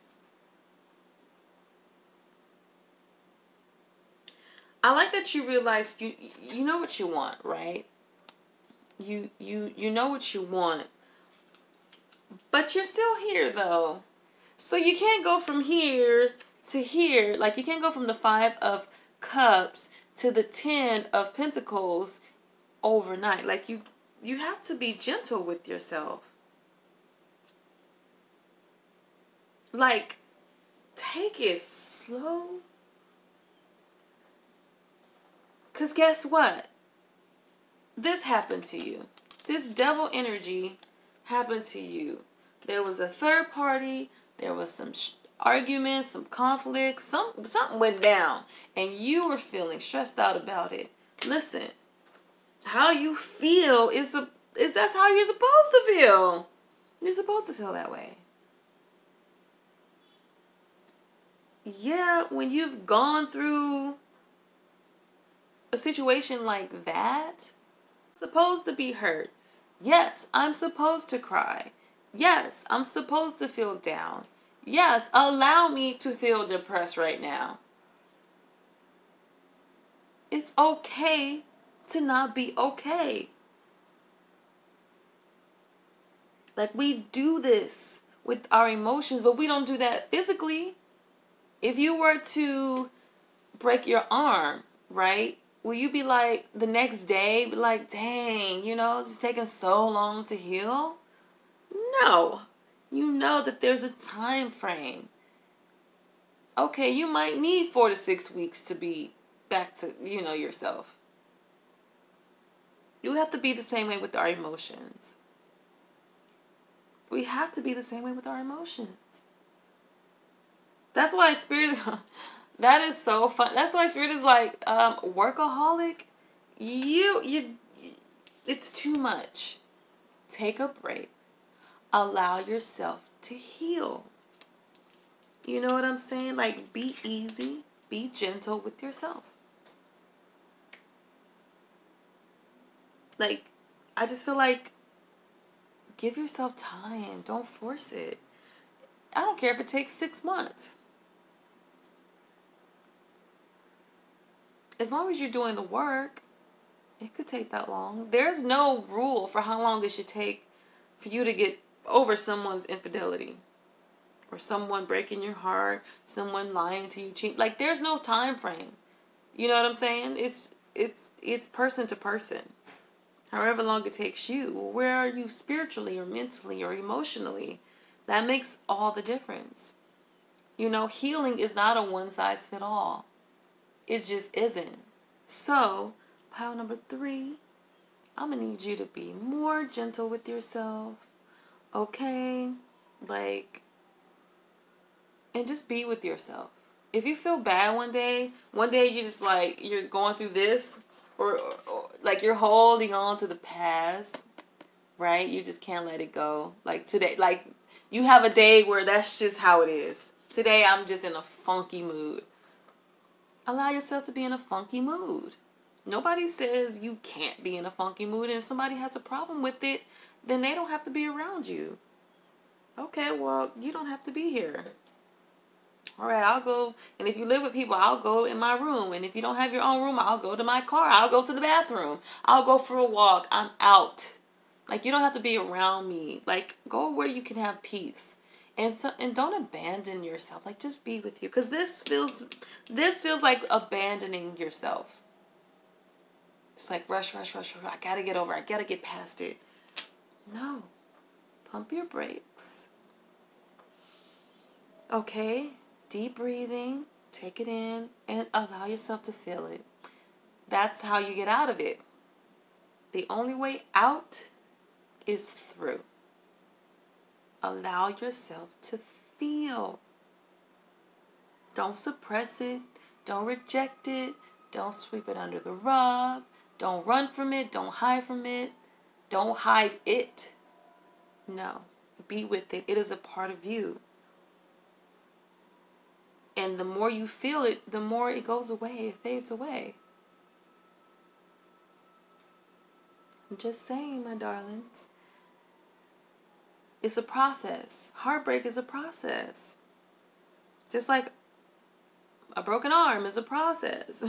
I like that you realize you you know what you want, right? You you you know what you want. But you're still here though. So you can't go from here to here. Like you can't go from the 5 of cups to the 10 of pentacles overnight. Like you you have to be gentle with yourself. Like take it slow Because guess what? This happened to you. This devil energy happened to you. There was a third party. There was some arguments, some conflicts. Some something went down, and you were feeling stressed out about it. Listen, how you feel is a is that's how you're supposed to feel. You're supposed to feel that way. Yeah, when you've gone through a situation like that, supposed to be hurt. Yes, I'm supposed to cry. Yes, I'm supposed to feel down. Yes, allow me to feel depressed right now. It's okay to not be okay. Like we do this with our emotions, but we don't do that physically. If you were to break your arm, right? Will you be like the next day, be like, dang, you know, it's taking so long to heal? No. You know that there's a time frame. Okay, you might need four to six weeks to be back to, you know, yourself. You have to be the same way with our emotions. We have to be the same way with our emotions. That's why it's spirit That is so fun. That's why Spirit is like, um, workaholic. You, you, it's too much. Take a break. Allow yourself to heal. You know what I'm saying? Like, be easy, be gentle with yourself. Like, I just feel like give yourself time. Don't force it. I don't care if it takes six months. As long as you're doing the work, it could take that long. There's no rule for how long it should take for you to get over someone's infidelity or someone breaking your heart, someone lying to you, cheat. Like there's no time frame. You know what I'm saying? It's it's it's person to person. However long it takes you. Where are you spiritually or mentally or emotionally? That makes all the difference. You know, healing is not a one size fit all. It just isn't. So, pile number three, I'm to need you to be more gentle with yourself. Okay? Like, and just be with yourself. If you feel bad one day, one day you just like, you're going through this, or, or, or like you're holding on to the past, right? You just can't let it go. Like today, like you have a day where that's just how it is. Today I'm just in a funky mood allow yourself to be in a funky mood. Nobody says you can't be in a funky mood, and if somebody has a problem with it, then they don't have to be around you. Okay, well, you don't have to be here. All right, I'll go. And if you live with people, I'll go in my room. And if you don't have your own room, I'll go to my car. I'll go to the bathroom. I'll go for a walk. I'm out. Like, you don't have to be around me. Like, go where you can have peace and so and don't abandon yourself. Like just be with you. Because this feels this feels like abandoning yourself. It's like rush rush rush rush. I gotta get over i gotta get past it. No. Pump your brakes. Okay? Deep breathing. Take it in and allow yourself to feel it. That's how you get out of it. The only way out is through Allow yourself to feel. Don't suppress it. Don't reject it. Don't sweep it under the rug. Don't run from it. Don't hide from it. Don't hide it. No. Be with it. It is a part of you. And the more you feel it, the more it goes away, it fades away. I'm just saying, my darlings. It's a process. Heartbreak is a process. Just like a broken arm is a process.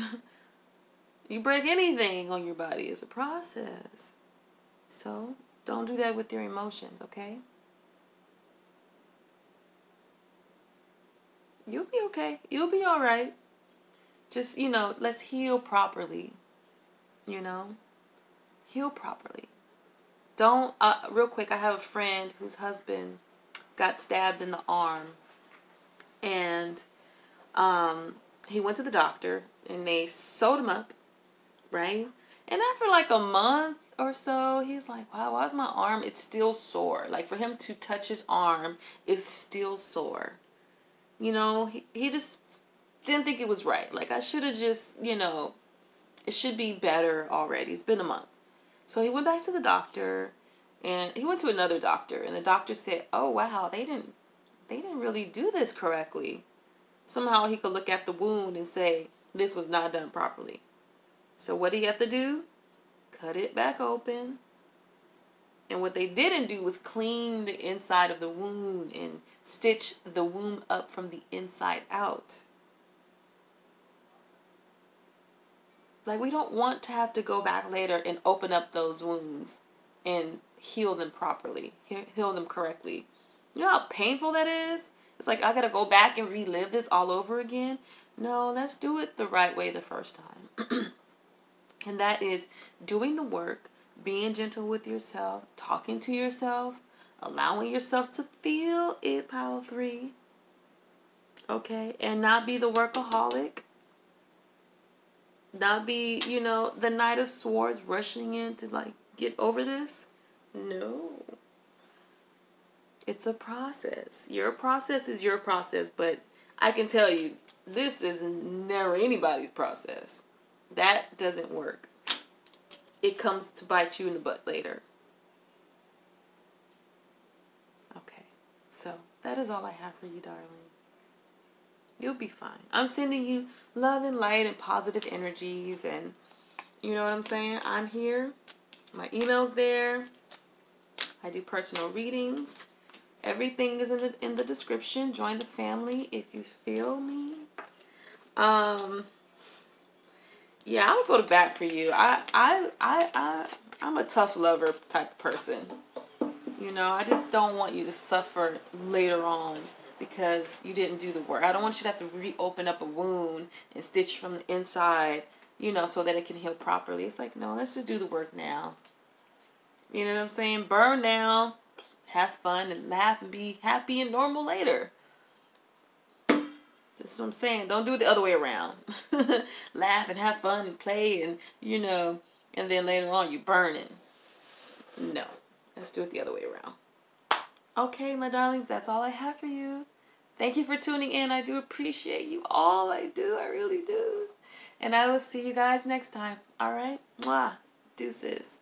you break anything on your body is a process. So don't do that with your emotions, okay? You'll be okay. You'll be all right. Just, you know, let's heal properly. You know? Heal properly. Don't, uh, real quick, I have a friend whose husband got stabbed in the arm. And um, he went to the doctor and they sewed him up, right? And after like a month or so, he's like, wow, why is my arm? It's still sore. Like for him to touch his arm, it's still sore. You know, he, he just didn't think it was right. Like I should have just, you know, it should be better already. It's been a month. So he went back to the doctor and he went to another doctor and the doctor said, "Oh wow, they didn't they didn't really do this correctly." Somehow he could look at the wound and say, "This was not done properly." So what did he have to do? Cut it back open. And what they didn't do was clean the inside of the wound and stitch the wound up from the inside out. Like, we don't want to have to go back later and open up those wounds and heal them properly, heal them correctly. You know how painful that is? It's like I gotta go back and relive this all over again. No, let's do it the right way the first time. and that is doing the work, being gentle with yourself, talking to yourself, allowing yourself to feel it, pile three. Okay, and not be the workaholic not be, you know, the Knight of Swords rushing in to like get over this. No. It's a process. Your process is your process, but I can tell you, this is never anybody's process. That doesn't work. It comes to bite you in the butt later. Okay, so that is all I have for you, darling. You'll be fine. I'm sending you love and light and positive energies and you know what I'm saying? I'm here. My email's there. I do personal readings. Everything is in the in the description. Join the family if you feel me. Um yeah, I'll go to bat for you. I I I I I'm a tough lover type person. You know, I just don't want you to suffer later on because you didn't do the work. I don't want you to have to reopen up a wound and stitch from the inside, you know, so that it can heal properly. It's like, no, let's just do the work now. You know what I'm saying? Burn now, have fun and laugh and be happy and normal later. That's what I'm saying. Don't do it the other way around. laugh and have fun and play and, you know, and then later on you burning. No. Let's do it the other way around. Okay, my darlings, that's all I have for you. Thank you for tuning in. I do appreciate you all. I do. I really do. And I will see you guys next time. All right? Mwah. Deuces.